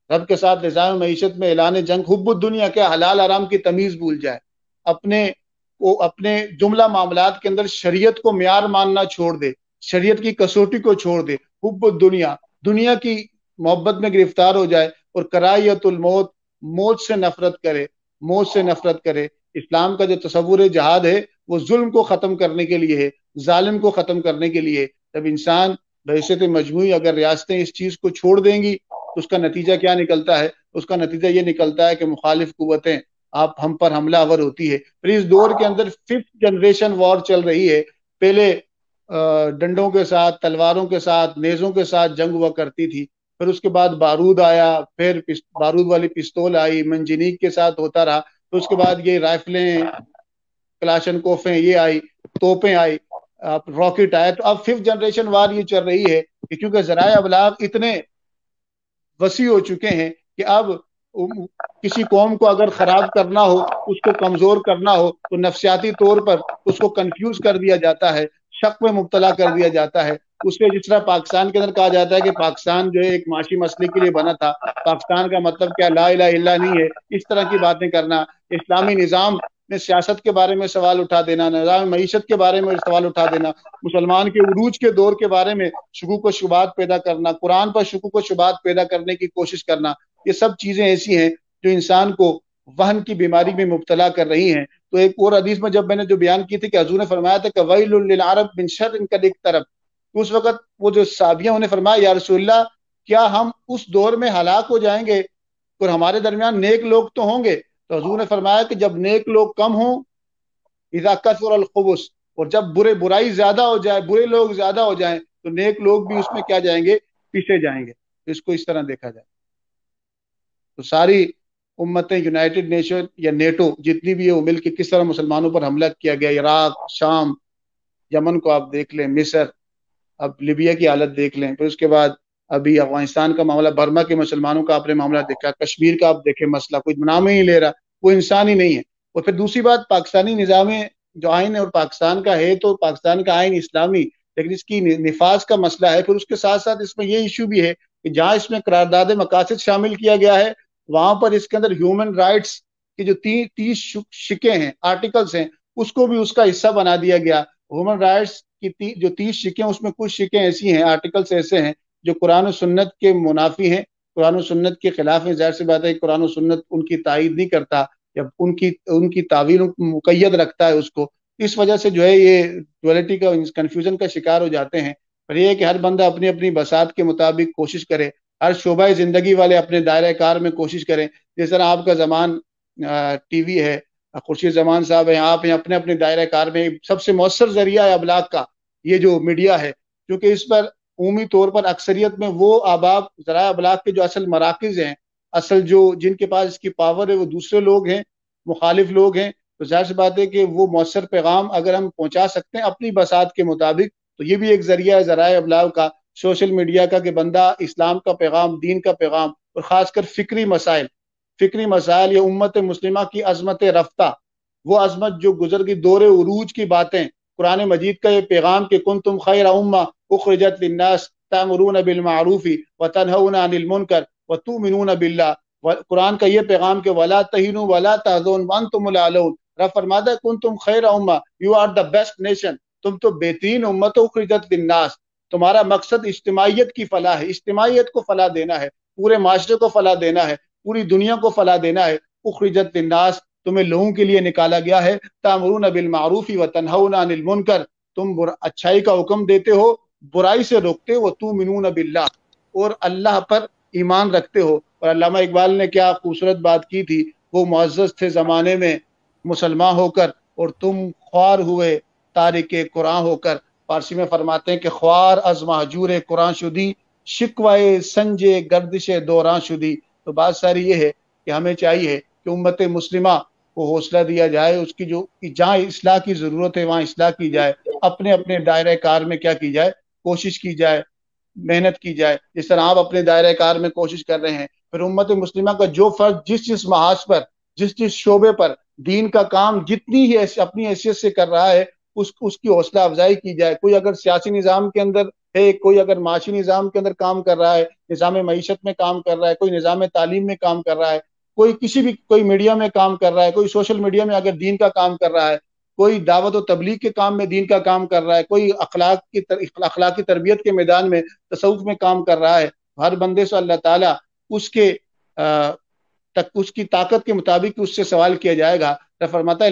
रब के साथ निज़ाम मीशत में ऐलान जंग हुब दुनिया क्या, हलाल आराम की तमीज भूल जाए। अपने वो अपने जुमला मामला के अंदर शरीयत को म्यार मानना छोड़ दे, शरीयत की कसौटी को छोड़ दे। हुब दुनिया दुनिया की मोहब्बत में गिरफ़्तार हो जाए और करायतुल मौत मौत से नफरत करे, मौत से नफरत करे। इस्लाम का जो तस्वुर जहाद है, वो जुल्म को ख़त्म करने के लिए है, जालिम को ख़त्म करने के लिए जब इंसान बहसीत मजमू अगर रियासतें इस चीज़ को छोड़ देंगी तो उसका नतीजा क्या निकलता है? उसका नतीजा ये निकलता है कि मुखालिफ कुतें आप हम पर हमलावर होती है। फिर इस दौर के अंदर फिफ्थ जनरेशन वॉर चल रही है। पहले डंडों के साथ, तलवारों के साथ नेजों के साथ जंग हुआ करती थी। फिर उसके बाद बारूद आया, फिर बारूद वाली पिस्तौल आई, मंजनीक के साथ होता रहा। फिर उसके बाद ये राइफलें क्लाशन कोफे ये आई, तोपें आई, आप रॉकेट आया। तो अब फिफ्थ जनरेशन वार ये चल रही है कि क्योंकि जराए अबलाग इतने वसी हो चुके हैं कि अब किसी कौम को अगर खराब करना हो उसको कमज़ोर करना हो तो नफसियाती तौर पर उसको कंफ्यूज कर दिया जाता है शक में मुबतला कर दिया जाता है। उसके जिस तरह पाकिस्तान के अंदर कहा जाता है कि पाकिस्तान जो है एक माशी मसले के लिए बना था पाकिस्तान का मतलब क्या ला इला, इला नहीं है इस तरह की बातें करना इस्लामी निज़ाम में सियासत के बारे में सवाल उठा देना निज़ाम मीशत के बारे में सवाल उठा देना, मुसलमान के उरूज के दौर के बारे में शुकू को शुबात पैदा करना, कुरान पर शुकू को शुबात पैदा करने की कोशिश करना, ये सब चीज़ें ऐसी हैं जो इंसान को वहन की बीमारी में मुबतला कर रही हैं। तो एक और हदीस में जब मैंने जो बयान की थी कि हजूर ने फरमाया था कि वही अरब बिन शर इनका एक तरफ़ तो उस वक्त वो जो साबियाँ उन्हें फरमाया, या क्या हम उस दौर में हलाक हो जाएँगे और हमारे दरमियान नेक लोग तो होंगे? तो हजूर ने फरमाया कि जब नेक लोग कम हो इजाकतबुस और जब बुरे बुराई ज़्यादा हो जाए, बुरे लोग ज़्यादा हो जाए तो नेक लोग भी उसमें क्या जाएँगे? पीछे जाएँगे। तो इसको इस तरह देखा जाए। तो सारी उम्मतें यूनाइटेड नेशन या नेटो, जितनी भी है वो मिलकर किस तरह मुसलमानों पर हमला किया गया, इराक, शाम, यमन को आप देख लें, मिसर, अब लिबिया की हालत देख लें, फिर उसके बाद अभी अफ़गानिस्तान का मामला बर्मा के मुसलमानों का आपने मामला देखा कश्मीर का आप देखे मसला कोई नाम ही नहीं ले रहा वो इंसान ही नहीं है। और फिर दूसरी बात पाकिस्तानी निज़ाम जो आइन है और पाकिस्तान का है तो पाकिस्तान का आइन इस्लामी लेकिन इसकी निफाज का मसला है। फिर उसके साथ साथ इसमें ये इशू भी है कि जहाँ इसमें करारदाद मकासद शामिल किया गया है वहाँ पर इसके अंदर ह्यूमन राइट्स की जो ती, तीस शिके हैं आर्टिकल्स हैं उसको भी उसका हिस्सा बना दिया गया। ह्यूमन राइट्स की ती, जो तीस शिके उसमें कुछ शिके ऐसी हैं आर्टिकल्स ऐसे हैं जो कुरान सुन्नत के मुनाफी हैं, कुरान सुन्नत के खिलाफ है, ज़ाहिर सी बात है कुरान सुन्नत उनकी तायद नहीं करता या उनकी उनकी तावील मुकैद रखता है उसको। इस वजह से जो है ये डुअलिटी का कन्फ्यूज़न का शिकार हो जाते हैं। पर यह है कि हर बंदा अपनी अपनी बसात के मुताबिक कोशिश करे, हर शोबा ज़िंदगी वाले अपने दायरे कार में कोशिश करें। जिस तरह आपका जमान टीवी है, खुर्शीद जमान साहब है, आप हैं अपने अपने दायरे कार में, सबसे मौसर ज़रिया है अबलाग का, ये जो मीडिया है, क्योंकि इस पर उमी तौर पर अक्सरियत में वो आबाब जरा अबलाग के जो असल मराकज हैं, असल जो जिनके पास इसकी पावर है, वो दूसरे लोग हैं, मुखालिफ लोग हैं तो ज़ाहिर सी बात है कि वो मौसर पैगाम अगर हम पहुँचा सकते हैं अपनी बसात के मुताबिक तो ये भी एक ज़रिया है ज़रा अबलाग का, सोशल मीडिया का कि बंदा इस्लाम का पैगाम, दीन का पैगाम और ख़ासकर फ़िक्री मसाइल फ़िक्री मसाइल या उम्मत मुस्लिमा की अजमत रफ्ता वो अजमत जो गुजर की दौरे उरूज की बातें कुरान मजीद का ये पैगाम के कुन तुम खैर उम्मा उखरजत लिन्नास तमरून बिलमारूफी व तनहून अनिल मुनकर व तू मिनून बिल्ला कुरान का ये पैगाम के वला तहीनु वला तहजून वन तुम रब फरमाता कुन तुम खैर उम्मा you are the best nation तुम तो बेहतरीन उम्मत उखरजत लिन्नास तुम्हारा मकसद इज्तमाहीत की फलाह है इज्तमाहीत को फलाह देना है पूरे माशरे को फलाह देना है पूरी दुनिया को फलाह देना है उखरजत नास तुम्हें लोगों के लिए निकाला गया है। तामरून बिल मारूफी व तनहून अनिल मुनकर। तुम अच्छाई का हुक्म देते हो, बुराई से रोकते हो तू मिनून बिल्ला और अल्लाह पर ईमान रखते हो। और अल्लामा इकबाल ने क्या खूबसूरत बात की थी? वो मुआज़ थे ज़माने में, मुसलमान होकर, और तुम ख्वार हुए तारिक कुरान होकर। फारसी में फरमाते हैं कि ख्वार अज महजूर कुरान शुदी, शिकवाए संजय गर्दिश दौरान शुदी। तो बात सारी ये है कि हमें चाहिए कि उम्मत मुस्लिमा को हौसला दिया जाए, उसकी जो जहाँ इसलाह की ज़रूरत है, वहाँ इसलाह की जाए अपने अपने दायरे कार में क्या की जाए, कोशिश की जाए, मेहनत की जाए। जिस तरह आप अपने दायरे कार में कोशिश कर रहे हैं, फिर उम्मत मुस्लिमा का जो फ़र्ज़ जिस जिस महाज पर, जिस जिस शोबे पर दीन का काम जितनी ही अपनी हैसियत से कर रहा है, उस, उसकी हौसला अफजाई की जाए। कोई अगर सियासी निज़ाम के अंदर है, कोई अगर माशी निज़ाम के अंदर काम कर रहा है निज़ाम मीशत में काम कर रहा है, कोई निज़ाम तालीम में काम कर रहा है कोई किसी भी कोई मीडिया में काम कर रहा है कोई सोशल मीडिया में अगर दीन का काम कर रहा है कोई दावत और तबलीग के काम में दीन का काम कर रहा है कोई अखलाक की तर, अखलाक तरबियत के मैदान में तसवुफ में काम कर रहा है हर बंदे से अल्लाह ताला उसके आ, तक उसकी ताकत के मुताबिक उससे सवाल किया जाएगा। तो फरमाता है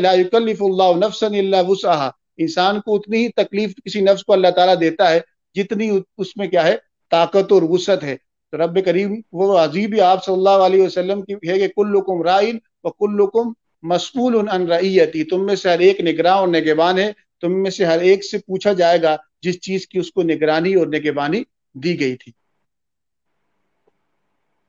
इंसान को उतनी ही तकलीफ़ किसी नफ्स को अल्लाह ताला देता है जितनी उसमें क्या है ताकत और वसत है। तो रब करीम, वो अजीब आप सल्लल्लाहु अलैहि वसल्लम की है कि कुल्लुकुम राइन व कुल्लुकुम मसऊल अन रईयती, तुम में से हर एक निगरान और निगेबान है, तुम में से हर एक से पूछा जाएगा जिस चीज़ की उसको निगरानी और निगेबानी दी गई थी।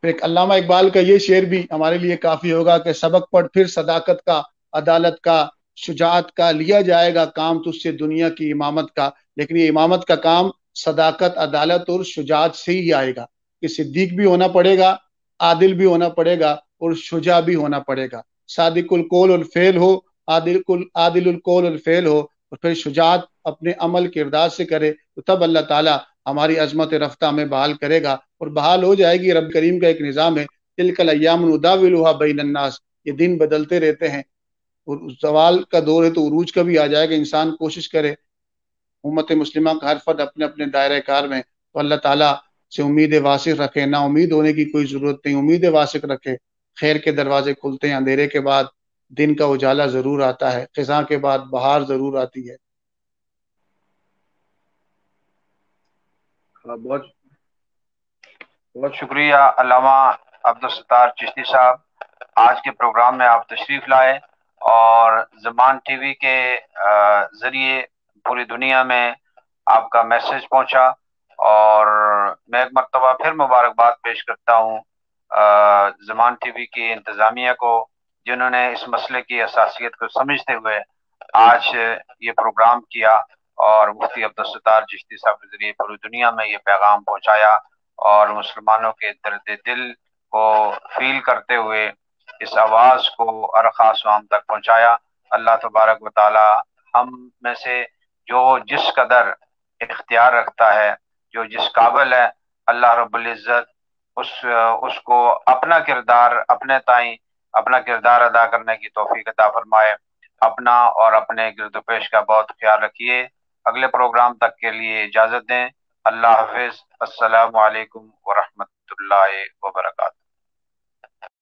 फिर एक अल्लामा इकबाल का ये शेर भी हमारे लिए काफ़ी होगा कि सबक पढ़ फिर सदाकत का, अदालत का, शुजात का, लिया जाएगा काम तुझसे दुनिया की इमामत का, लेकिन ये इमामत का काम सदाकत, अदालत और शुजात से ही आएगा। कि सिद्दीक भी होना पड़ेगा, आदिल भी होना पड़ेगा और शुजा भी होना पड़ेगा। सादिकुल कोल और फेल हो आदिल आदिल कोल और फेल हो और फिर शुजात अपने अमल किरदार से करे तो तब अल्लाह ताला हमारी अजमत रफ्ता में बहाल करेगा और बहाल हो जाएगी। रब करीम का एक निज़ाम है, तिलकल अयामुदाविलहा बैनन्नास ये दिन बदलते रहते हैं और सवाल का दौर है तो उरूज का भी आ जाएगा। इंसान कोशिश करे, उम्मत मुस्लिमा का हर फर्द अपने अपने दायरे कार में। तो अल्लाह ताला से उम्मीद वासिक रखे ना उम्मीद होने की कोई ज़रूरत नहीं। उम्मीद वासिक रखे। खैर के दरवाजे खुलते हैं अंधेरे के बाद दिन का उजाला ज़रूर आता है खिजा के बाद बहार ज़रूर आती है। हाँ, बहुत बहुत शुक्रिया अलामा अब्दुल सत्तार चिश्ती साहब। आज के प्रोग्राम में आप तशरीफ़ लाए और जमान टीवी के ज़रिए पूरी दुनिया में आपका मैसेज पहुँचा। और मैं एक मरतबा फिर मुबारकबाद पेश करता हूँ जमान टीवी की इंतज़ामिया को, जिन्होंने इस मसले की असासियत को समझते हुए आज ये प्रोग्राम किया और मुफ्ती अब्दुलसतार चिश्ती साहब के ज़रिए पूरी दुनिया में ये पैगाम पहुँचाया और मुसलमानों के दर्द दिल को फील करते हुए इस आवाज़ को अरखास तक पहुँचाया। अल्लाह तबारक वाली हम में से जो जिस कदर इख्तियार रखता है जो जिस काबिल है, अल्लाह रब्ज़त उस, उसको अपना किरदार, अपने ताई अपना किरदार अदा करने की तोफ़ी अदा फरमाए। अपना और अपने गिरद पेश का बहुत ख्याल रखिए। अगले प्रोग्राम तक के लिए इजाज़त दें। अल्लाह हाफिज़। अस्सलाम वालेकुम वरहमतुल्लाहि